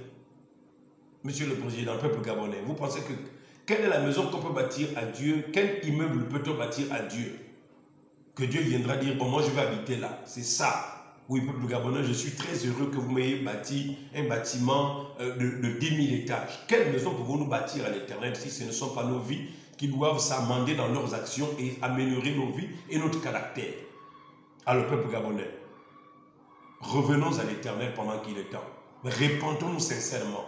[SPEAKER 1] Monsieur le Président, le peuple gabonais, vous pensez que quelle est la maison qu'on peut bâtir à Dieu? Quel immeuble peut-on bâtir à Dieu? Que Dieu viendra dire, bon, moi je vais habiter là. C'est ça oui, peuple gabonais, je suis très heureux que vous m'ayez bâti un bâtiment euh, de, de 10 000 étages. Quelle maison pouvons-nous bâtir à l'éternel si ce ne sont pas nos vies qui doivent s'amender dans leurs actions et améliorer nos vies et notre caractère? Le peuple gabonais, revenons à l'éternel pendant qu'il est temps. Répentons-nous sincèrement.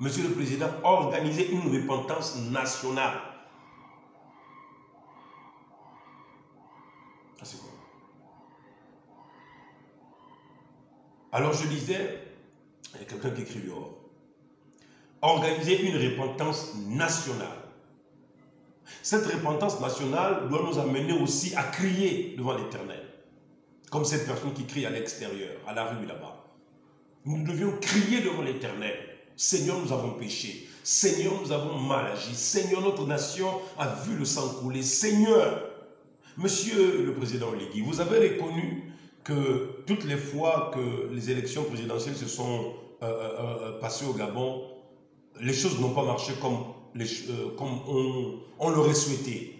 [SPEAKER 1] Monsieur le Président, organisez une repentance nationale. Ah, c'est Alors je disais, il y a quelqu'un qui écrit dehors, organiser une repentance nationale. Cette repentance nationale doit nous amener aussi à crier devant l'Éternel, comme cette personne qui crie à l'extérieur, à la rue là-bas. Nous devions crier devant l'Éternel. Seigneur, nous avons péché. Seigneur, nous avons mal agi. Seigneur, notre nation a vu le sang couler. Seigneur, Monsieur le Président Oligui, vous avez reconnu que toutes les fois que les élections présidentielles se sont euh, euh, euh, passées au Gabon, les choses n'ont pas marché comme, on, l'aurait souhaité.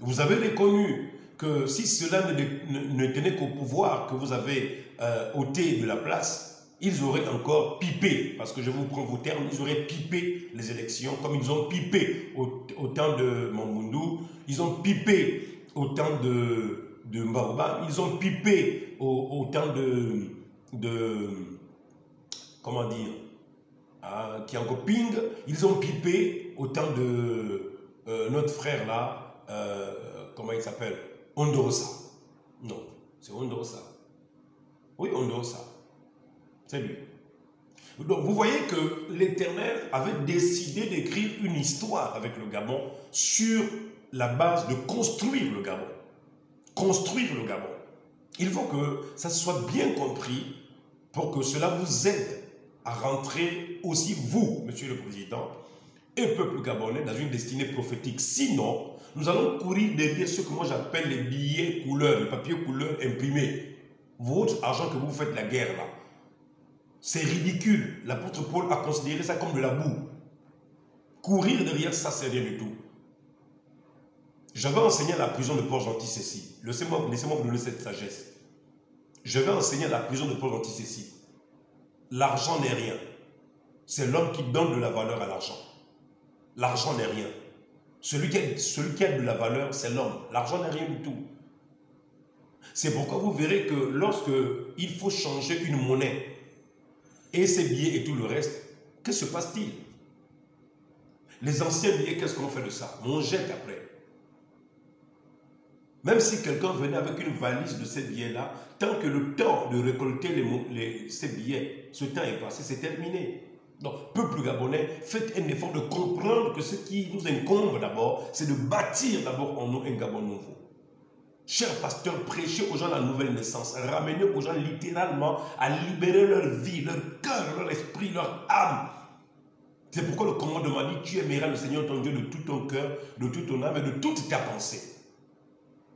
[SPEAKER 1] Vous avez reconnu que si cela ne, tenait qu'au pouvoir que vous avez ôté de la place, ils auraient encore pipé, parce que je vous prends vos termes, ils auraient pipé les élections, comme ils ont pipé au, temps de Mamboundou, ils ont pipé au temps de, de Mbaouba, ils ont pipé au, temps de, de, comment dire, hein, Kiangoping, ils ont pipé au temps de euh, notre frère là, euh, comment il s'appelle Ondorosa. Non, c'est Ondorosa. Oui, Ondorosa. C'est lui. Donc vous voyez que l'Éternel avait décidé d'écrire une histoire avec le Gabon sur la base de construire le Gabon. Construire le Gabon. Il faut que ça soit bien compris pour que cela vous aide à rentrer aussi vous, Monsieur le Président, et peuple gabonais dans une destinée prophétique. Sinon, nous allons courir derrière ce que moi j'appelle les billets couleurs, les papiers couleurs imprimés. Votre argent que vous faites la guerre là. C'est ridicule. L'apôtre Paul a considéré ça comme de la boue. Courir derrière ça, c'est rien du tout. J'avais enseigné à la prison de Port-Gentil ceci. Laissez-moi vous donner cette sagesse. Je vais enseigner à la prison de Port-Gentil ceci. L'argent n'est rien. C'est l'homme qui donne de la valeur à l'argent. L'argent n'est rien. Celui qui, a, celui qui a de la valeur, c'est l'homme. L'argent n'est rien du tout. C'est pourquoi vous verrez que lorsque il faut changer une monnaie, et ses billets et tout le reste, que se passe-t-il? Les anciens billets, qu'est-ce qu'on fait de ça? On jette après. Même si quelqu'un venait avec une valise de ces billets-là, tant que le temps de récolter ces billets, ce temps est passé, c'est terminé. Donc, peuple gabonais, faites un effort de comprendre que ce qui nous incombe d'abord, c'est de bâtir d'abord en nous un Gabon nouveau. Chers pasteurs, prêchez aux gens la nouvelle naissance. Ramenez aux gens littéralement à libérer leur vie, leur cœur, leur esprit, leur âme. C'est pourquoi le commandement dit, tu aimeras le Seigneur ton Dieu de tout ton cœur, de toute ton âme et de toute ta pensée.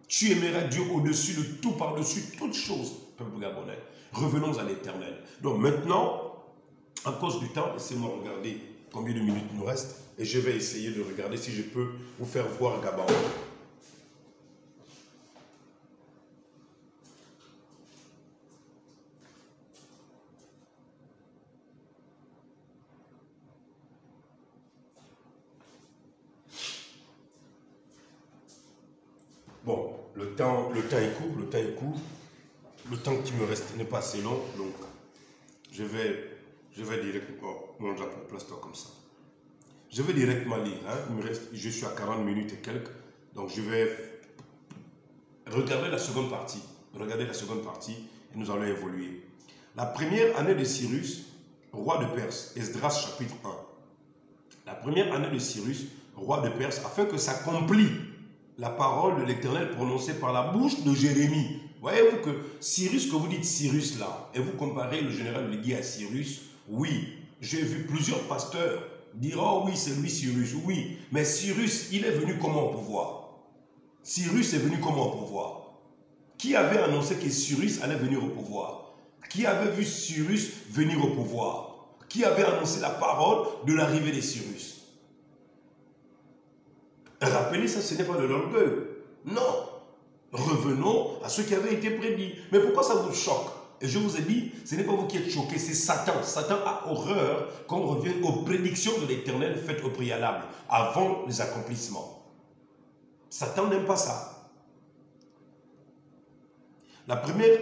[SPEAKER 1] Tu aimeras Dieu au-dessus de tout, par-dessus toute chose, peuple gabonais. Revenons à l'éternel. Donc maintenant, à cause du temps, laissez-moi regarder combien de minutes nous reste. Et je vais essayer de regarder si je peux vous faire voir Gabon. Bon, le temps, le temps est court, le temps est court. Le temps qui me reste n'est pas long, donc je vais, je vais directement, mon drapeau, place-toi comme ça. Je vais directement lire, hein. Il me reste, je suis à 40 minutes et quelques, donc je vais regarder la seconde partie. Regardez la seconde partie et nous allons évoluer. La première année de Cyrus, roi de Perse, Esdras chapitre 1. La première année de Cyrus, roi de Perse, afin que s'accomplisse la parole de l'Éternel prononcée par la bouche de Jérémie. Voyez-vous que Cyrus, que vous dites Cyrus là, et vous comparez le général de à Cyrus, oui, j'ai vu plusieurs pasteurs dire, oh oui, c'est lui Cyrus, oui, mais Cyrus, il est venu comment au pouvoir? Cyrus est venu comment au pouvoir? Qui avait annoncé que Cyrus allait venir au pouvoir? Qui avait vu Cyrus venir au pouvoir? Qui avait annoncé la parole de l'arrivée de Cyrus? Rappelez ça, ce n'est pas de l'orgueil. Non. Revenons à ce qui avait été prédit. Mais pourquoi ça vous choque? Et je vous ai dit, ce n'est pas vous qui êtes choqués, c'est Satan. Satan a horreur qu'on revienne aux prédictions de l'éternel faites au préalable, avant les accomplissements. Satan n'aime pas ça. La première,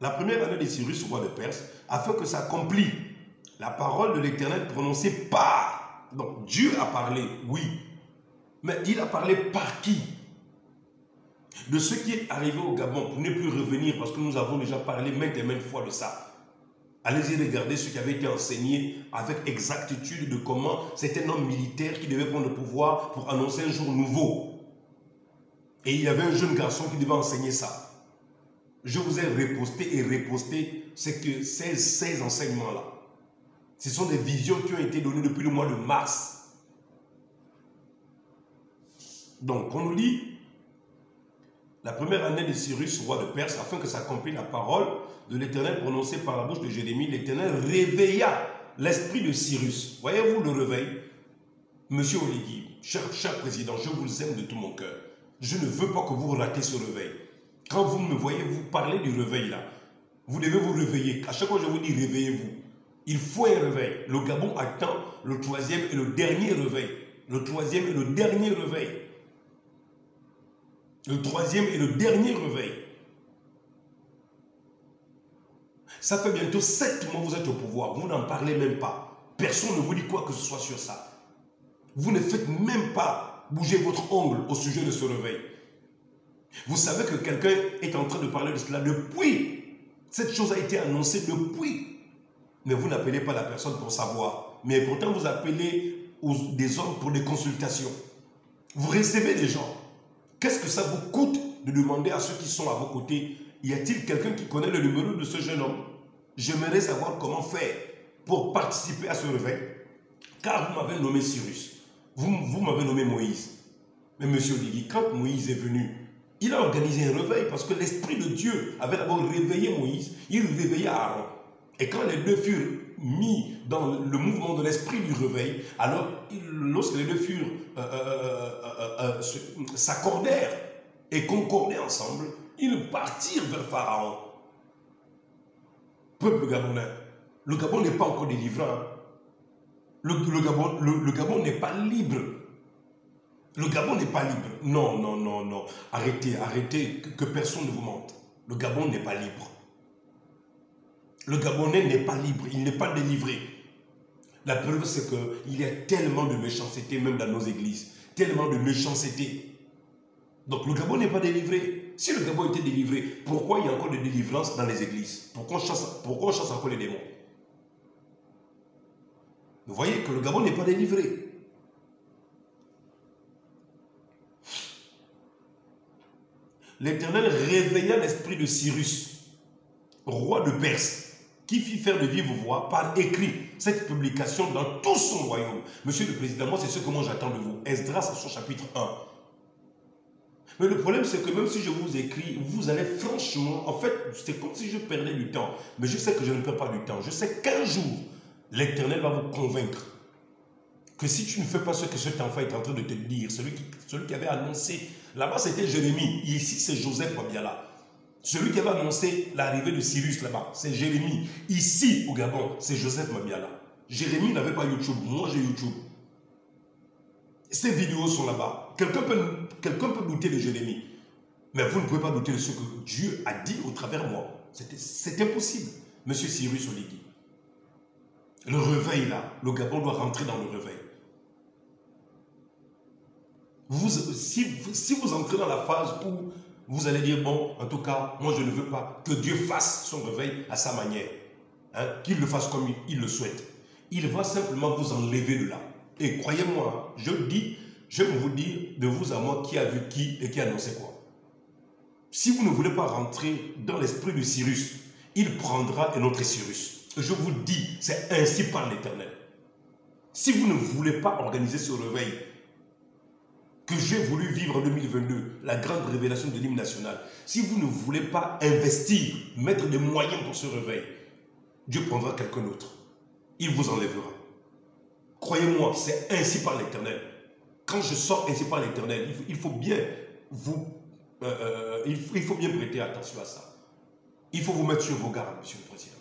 [SPEAKER 1] la première année de Cyrus, roi de Perse, afin que s'accomplisse la parole de l'éternel prononcée par. Donc Dieu a parlé, oui, mais il a parlé par qui? De ce qui est arrivé au Gabon, pour ne plus revenir, parce que nous avons déjà parlé maintes et maintes fois de ça. Allez-y regarder ce qui avait été enseigné avec exactitude de comment c'était un homme militaire qui devait prendre le pouvoir pour annoncer un jour nouveau. Et il y avait un jeune garçon qui devait enseigner ça. Je vous ai reposté et reposté que ces, ces enseignements-là. Ce sont des visions qui ont été données depuis le mois de mars donc, on nous dit, la première année de Cyrus, roi de Perse, afin que s'accomplisse la parole de l'Éternel prononcée par la bouche de Jérémie, l'Éternel réveilla l'esprit de Cyrus. Voyez-vous le réveil? Monsieur Oligui, cher, président, je vous aime de tout mon cœur. Je ne veux pas que vous ratez ce réveil. Quand vous me voyez vous parler du réveil là, vous devez vous réveiller. À chaque fois je vous dis réveillez-vous. Il faut un réveil. Le Gabon attend le troisième et le dernier réveil. Le troisième et le dernier réveil. Le troisième et le dernier réveil. Ça fait bientôt sept mois que vous êtes au pouvoir. Vous n'en parlez même pas. Personne ne vous dit quoi que ce soit sur ça. Vous ne faites même pas bouger votre ongle au sujet de ce réveil. Vous savez que quelqu'un est en train de parler de cela depuis. Cette chose a été annoncée depuis. mais vous n'appelez pas la personne pour savoir. Mais pourtant, vous appelez des hommes pour des consultations. Vous recevez des gens. Qu'est-ce que ça vous coûte de demander à ceux qui sont à vos côtés, y a-t-il quelqu'un qui connaît le numéro de ce jeune homme? J'aimerais savoir comment faire pour participer à ce réveil. Car vous m'avez nommé Cyrus. Vous, vous m'avez nommé Moïse. Mais monsieur Ligui, quand Moïse est venu, il a organisé un réveil parce que l'Esprit de Dieu avait d'abord réveillé Moïse, il réveillait Aaron. Et quand les deux furent mis dans le mouvement de l'esprit du réveil, alors lorsque les deux furent euh, euh, euh, s'accordèrent et concordaient ensemble, ils partirent vers Pharaon. Peuple gabonais, le Gabon n'est pas encore délivré. Hein. Le, Gabon, le Gabon n'est pas libre. Le Gabon n'est pas libre. Non, non, non, non. Arrêtez, arrêtez, que personne ne vous mente. Le Gabon n'est pas libre. Le Gabonais n'est pas libre, il n'est pas délivré. La preuve, c'est qu'il y a tellement de méchanceté, même dans nos églises. Tellement de méchanceté. Donc le Gabon n'est pas délivré. Si le Gabon était délivré, pourquoi il y a encore de délivrance dans les églises? Pourquoi chasse, pourquoi on chasse encore les démons? Vous voyez que le Gabon n'est pas délivré. L'Éternel réveilla l'esprit de Cyrus, roi de Perse, qui fit faire de vive voix par écrit cette publication dans tout son royaume. Monsieur le Président, moi c'est ce que moi j'attends de vous. Esdras son chapitre 1. Mais le problème c'est que même si je vous écris, vous allez franchement, en fait c'est comme si je perdais du temps. Mais je sais que je ne perds pas du temps. Je sais qu'un jour, l'Éternel va vous convaincre que si tu ne fais pas ce que cet enfant est en train de te dire, celui qui, celui qui avait annoncé, là-bas c'était Jérémie, ici c'est Joseph là. Celui qui avait annoncé l'arrivée de Cyrus là-bas, c'est Jérémie. Ici, au Gabon, c'est Joseph Mabiala. Jérémie n'avait pas YouTube, moi j'ai YouTube. Ces vidéos sont là-bas. Quelqu'un peut, peut douter de Jérémie. Mais vous ne pouvez pas douter de ce que Dieu a dit au travers moi. C'est impossible. Monsieur Cyrus Oligui. Le réveil là, le Gabon doit rentrer dans le réveil. Si, si vous entrez dans la phase où vous allez dire, bon, en tout cas, moi je ne veux pas que Dieu fasse son réveil à sa manière. Hein, Qu'il le fasse comme il, le souhaite. Il va simplement vous enlever de là. Et croyez-moi, je dis, je vous dire de vous à moi qui a vu qui et qui a annoncé quoi. Si vous ne voulez pas rentrer dans l'esprit de Cyrus, il prendra un autre Cyrus. Je vous dis, c'est ainsi par l'Éternel. Si vous ne voulez pas organiser ce réveil, que j'ai voulu vivre en 2022, la grande révélation de l'hymne national, si vous ne voulez pas investir, mettre des moyens pour ce réveil, Dieu prendra quelqu'un d'autre. Il vous enlèvera. Croyez-moi, c'est ainsi par l'éternel. Quand je sors ainsi par l'éternel, il faut bien vous, euh, euh, il, faut, bien prêter attention à ça. Il faut vous mettre sur vos gardes, monsieur le président.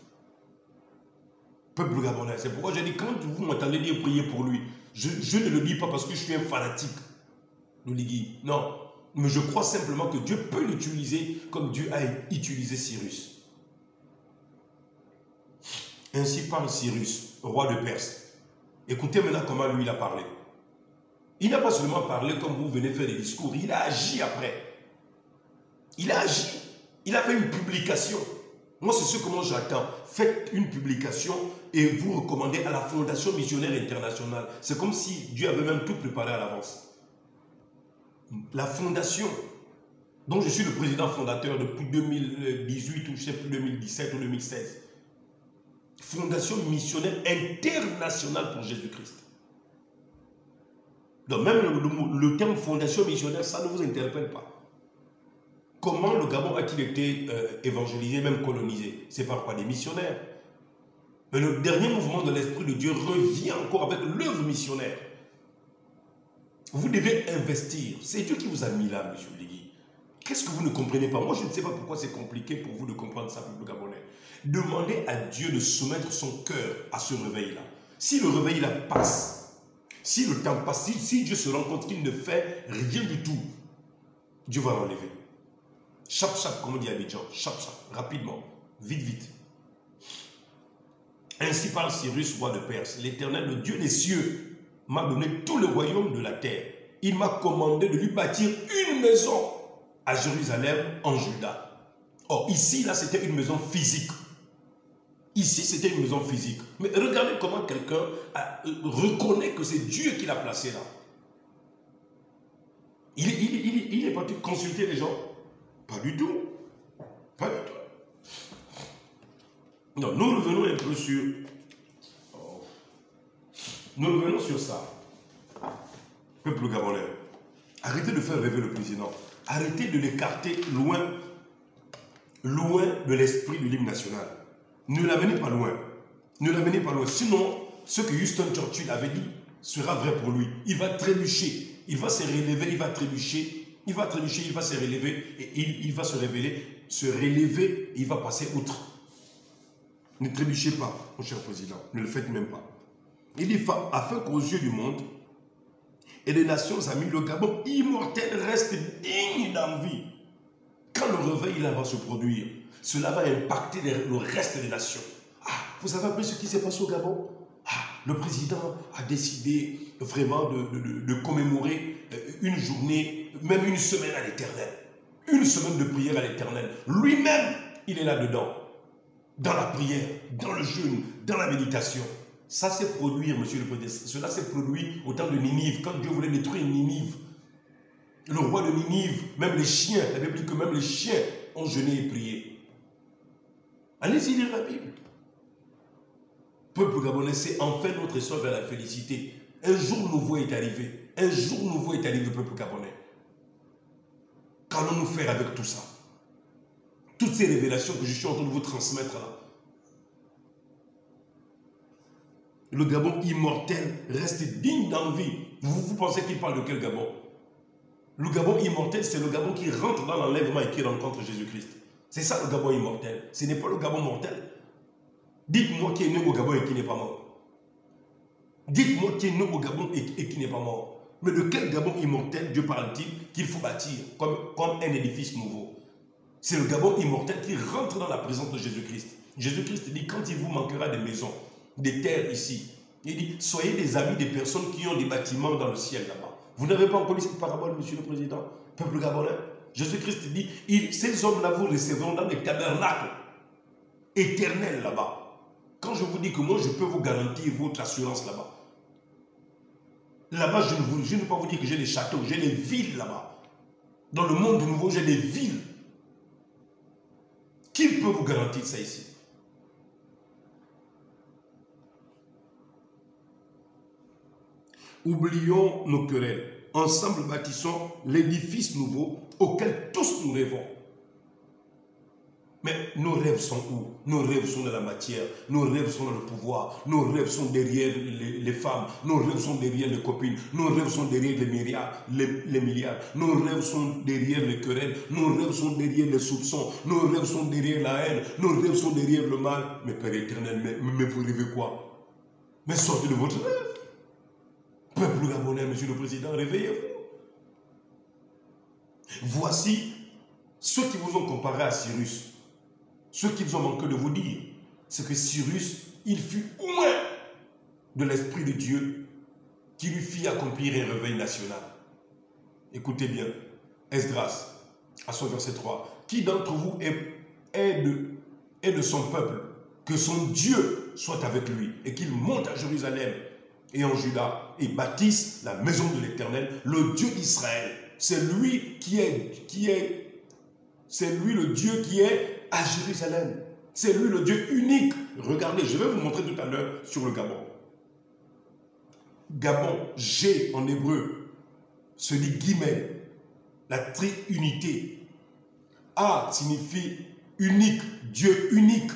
[SPEAKER 1] Peuple gabonais, c'est pourquoi j'ai dit, quand vous m'entendez dire prier pour lui, je ne le dis pas parce que je suis un fanatique non, mais je crois simplement que Dieu peut l'utiliser comme Dieu a utilisé Cyrus. Ainsi parle Cyrus, roi de Perse. Écoutez maintenant comment lui il a parlé. Il n'a pas seulement parlé comme vous venez faire des discours, il a agi après. Il a agi. Il a fait une publication. Moi, c'est ce que moi j'attends. Faites une publication et vous recommandez à la Fondation missionnaire internationale. C'est comme si Dieu avait même tout préparé à l'avance la fondation, dont je suis le président fondateur depuis 2018 ou je sais plus 2017 ou 2016. Fondation missionnaire internationale pour Jésus-Christ. Donc même le, terme fondation missionnaire, ça ne vous interpelle pas. Comment le Gabon a-t-il été euh, évangélisé, même colonisé? C'est par quoi? Des missionnaires. Mais le dernier mouvement de l'Esprit de Dieu revient encore avec l'œuvre missionnaire. Vous devez investir. C'est Dieu qui vous a mis là, monsieur Ligui. Qu'est-ce que vous ne comprenez pas? Moi, je ne sais pas pourquoi c'est compliqué pour vous de comprendre ça, peuple gabonais. Demandez à Dieu de soumettre son cœur à ce réveil-là. Si le réveil-là passe, si le temps passe, si, Dieu se rend compte qu'il ne fait rien du tout, Dieu va l'enlever. Chap, chap, comme on dit à Abidjan. Chap, chap, rapidement, vite, vite. Ainsi parle Cyrus, roi de Perse, l'éternel, le Dieu des cieux, m'a donné tout le royaume de la terre. Il m'a commandé de lui bâtir une maison à Jérusalem, en Juda. Or, ici, là, c'était une maison physique. Ici, c'était une maison physique. Mais regardez comment quelqu'un euh, reconnaît que c'est Dieu qui l'a placé là. Il, est parti consulter les gens Pas du tout. Pas du tout. Non, nous revenons un peu sur. Nous revenons sur ça. Peuple gabonais, arrêtez de faire rêver le président. Arrêtez de l'écarter loin, loin de l'esprit de l'hymne national. Ne l'amenez pas loin. Ne l'amenez pas loin. Sinon, ce que Houston Churchill avait dit sera vrai pour lui. Il va trébucher. Il va se relever, il va trébucher. Il va trébucher, il va se relever et il, il va se révéler, se relever il va passer outre. Ne trébuchez pas, mon cher président. Ne le faites même pas. Il dit, afin qu'aux yeux du monde et des nations amies, le Gabon immortel reste digne d'envie. Quand le réveil va se produire, cela va impacter le reste des nations. Ah, vous avez appris ce qui s'est passé au Gabon? Ah, le président a décidé vraiment de- de commémorer euh, une journée, même une semaine à l'éternel. Une semaine de prière à l'éternel. Lui-même, il est là-dedans. Dans la prière, dans le jeûne, dans la méditation. Ça s'est produit, monsieur le président. Cela s'est produit au temps de Ninive, quand Dieu voulait détruire Ninive. Le roi de Ninive, même les chiens, la Bible dit que même les chiens ont jeûné et prié. Allez-y lire la Bible. Peuple gabonais, c'est enfin notre essor vers la félicité. Un jour nouveau est arrivé. Un jour nouveau est arrivé, peuple gabonais. Qu'allons-nous faire avec tout ça? Toutes ces révélations que je suis en train de vous transmettre là. Le Gabon immortel reste digne d'envie. Vous, vous pensez qu'il parle de quel Gabon? Le Gabon immortel, c'est le Gabon qui rentre dans l'enlèvement et qui rencontre Jésus-Christ. C'est ça le Gabon immortel. Ce n'est pas le Gabon mortel. Dites-moi qui est né au Gabon et qui n'est pas mort. Dites-moi qui est né au Gabon et, qui n'est pas mort. Mais de quel Gabon immortel Dieu parle-t-il qu'il faut bâtir comme, comme un édifice nouveau? C'est le Gabon immortel qui rentre dans la présence de Jésus-Christ. Jésus-Christ dit quand il vous manquera des maisons, des terres ici, il dit soyez des amis des personnes qui ont des bâtiments dans le ciel là-bas. Vous n'avez pas encore lu cette parabole, monsieur le président? Peuple gabonais? Jésus-Christ dit ces hommes-là vous recevront dans des tabernacles éternels là-bas. Quand je vous dis que moi, je peux vous garantir votre assurance là-bas. Là-bas, je, ne vous- je ne peux pas vous dire que j'ai des châteaux, j'ai des villes là-bas. Dans le monde nouveau, j'ai des villes. Qui peut vous garantir ça ici? Oublions nos querelles. Ensemble, bâtissons l'édifice nouveau auquel tous nous rêvons. Mais nos rêves sont où Nos rêves sont dans la matière, nos rêves sont dans le pouvoir, nos rêves sont derrière les, femmes, nos rêves sont derrière les copines, nos rêves sont derrière les milliards, les, milliards, nos rêves sont derrière les querelles, nos rêves sont derrière les soupçons, nos rêves sont derrière la haine, nos rêves sont derrière le mal. Mais Père éternel, mais vous rêvez quoi Mais sortez de votre rêve. Peuple gabonais, Monsieur le Président, réveillez-vous. Voici ceux qui vous ont comparé à Cyrus. Ce qu'ils ont manqué de vous dire, c'est que Cyrus, il fut loin de l'Esprit de Dieu qui lui fit accomplir un réveil national. Écoutez bien, Esdras, à son verset 3, qui d'entre vous est de son peuple, que son Dieu soit avec lui et qu'il monte à Jérusalem et en Juda et bâtisse la maison de l'Éternel, le Dieu d'Israël. C'est lui qui est, qui est, c'est lui le Dieu qui est à Jérusalem. C'est lui le Dieu unique. Regardez, je vais vous montrer tout à l'heure sur le Gabon. Gabon, G en hébreu, se dit guillemets, la triunité. A signifie unique, Dieu unique.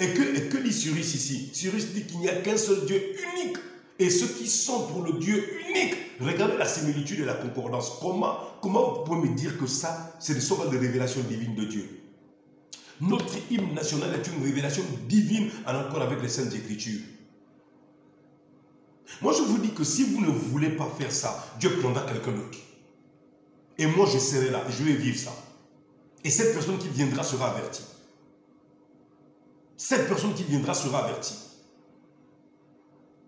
[SPEAKER 1] Et que, et que dit Cyrus ici? Cyrus dit qu'il n'y a qu'un seul Dieu unique. Et ceux qui sont pour le Dieu unique, regardez la similitude et la concordance. Comment, comment vous pouvez me dire que ça, c'est le sorte de révélation divine de Dieu? Notre hymne national est une révélation divine en accord avec les Saintes Écritures. Moi, je vous dis que si vous ne voulez pas faire ça, Dieu prendra quelqu'un d'autre. Et moi, je serai là, je vais vivre ça. Et cette personne qui viendra sera avertie. Cette personne qui viendra sera avertie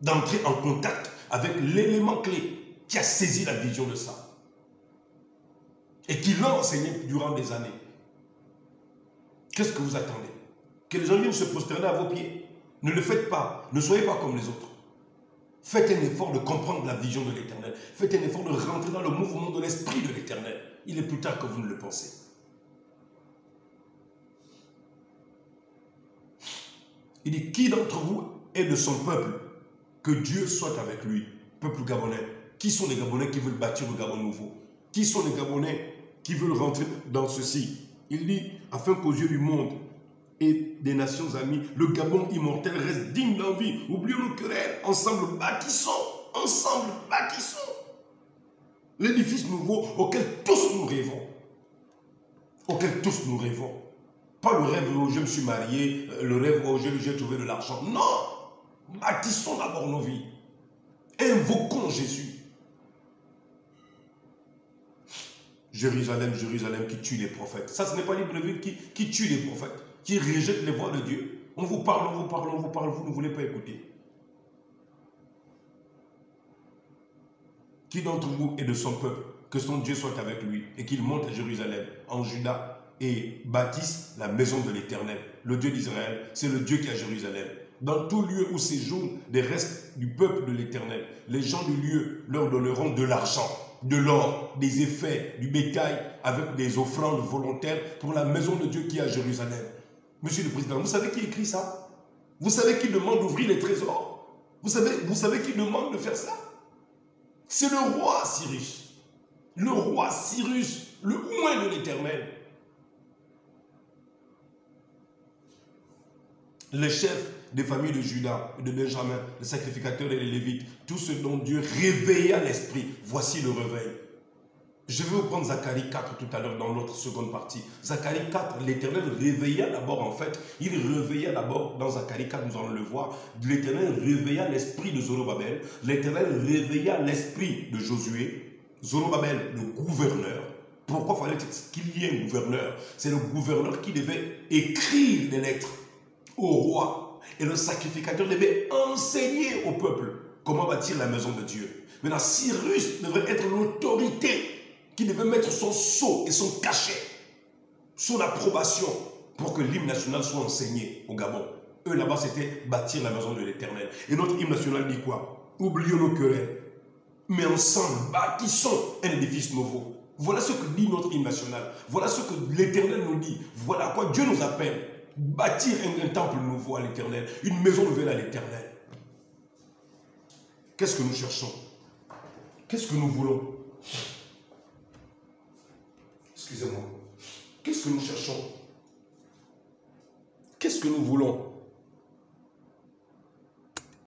[SPEAKER 1] d'entrer en contact avec l'élément clé qui a saisi la vision de ça et qui l'a enseigné durant des années. Qu'est-ce que vous attendez? Que les gens viennent se prosterner à vos pieds. Ne le faites pas. Ne soyez pas comme les autres. Faites un effort de comprendre la vision de l'éternel. Faites un effort de rentrer dans le mouvement de l'esprit de l'éternel. Il est plus tard que vous ne le pensez. Il dit, qui d'entre vous est de son peuple Que Dieu soit avec lui. Peuple gabonais. Qui sont les Gabonais qui veulent bâtir le Gabon nouveau? Qui sont les Gabonais qui veulent rentrer dans ceci? Il dit, afin qu'aux yeux du monde et des nations amies, le Gabon immortel reste digne d'envie. Oublions nos querelles, ensemble bâtissons, ensemble bâtissons l'édifice nouveau auquel tous nous rêvons. Auquel tous nous rêvons. Pas le rêve où je me suis marié, euh, le rêve où j'ai trouvé de l'argent. Non Bâtissons d'abord nos vies. Invoquons Jésus. Jérusalem, Jérusalem qui tue les prophètes. Ça, ce n'est pas l'Hébreu qui, qui tue les prophètes, qui rejette les voix de Dieu. On vous parle, on vous parle, on vous parle, vous ne voulez pas écouter. Qui d'entre vous est de son peuple Que son Dieu soit avec lui et qu'il monte à Jérusalem, en Juda, et bâtisse la maison de l'Éternel. Le Dieu d'Israël, c'est le Dieu qui est Jérusalem. Dans tout lieu où séjournent des restes du peuple de l'Éternel, les gens du lieu leur donneront de l'argent, de l'or, des effets, du bétail, avec des offrandes volontaires pour la maison de Dieu qui est à Jérusalem. Monsieur le Président, vous savez qui écrit ça? Vous savez qui demande d'ouvrir les trésors? Vous savez, vous savez qui demande de faire ça? C'est le roi Cyrus. Le roi Cyrus, le moins de l'Éternel. Les chefs des familles de Judas de Benjamin, les sacrificateurs et les Lévites, tous ceux dont Dieu réveilla l'esprit. Voici le réveil. Je vais vous prendre Zacharie 4 tout à l'heure dans l'autre seconde partie. Zacharie 4, l'Éternel réveilla d'abord en fait, il réveilla d'abord dans Zacharie 4, nous allons le voir, l'Éternel réveilla l'esprit de Zorobabel, l'Éternel réveilla l'esprit de Josué, Zorobabel le gouverneur. Pourquoi fallait-il qu'il y ait un gouverneur? C'est le gouverneur qui devait écrire des lettres au roi. Et le sacrificateur devait enseigner au peuple comment bâtir la maison de Dieu. Maintenant, Cyrus devait être l'autorité qui devait mettre son sceau et son cachet, son approbation pour que l'hymne national soit enseigné au Gabon. Eux, là-bas, c'était bâtir la maison de l'éternel. Et notre hymne national dit quoi? Oublions nos querelles, mais ensemble, bâtissons un édifice nouveau. Voilà ce que dit notre hymne national. Voilà ce que l'éternel nous dit. Voilà à quoi Dieu nous appelle. Bâtir un, temple nouveau à l'éternel, une maison nouvelle à l'éternel. Qu'est-ce que nous cherchons? Qu'est-ce que nous voulons? Excusez-moi. Qu'est-ce que nous cherchons? Qu'est-ce que nous voulons?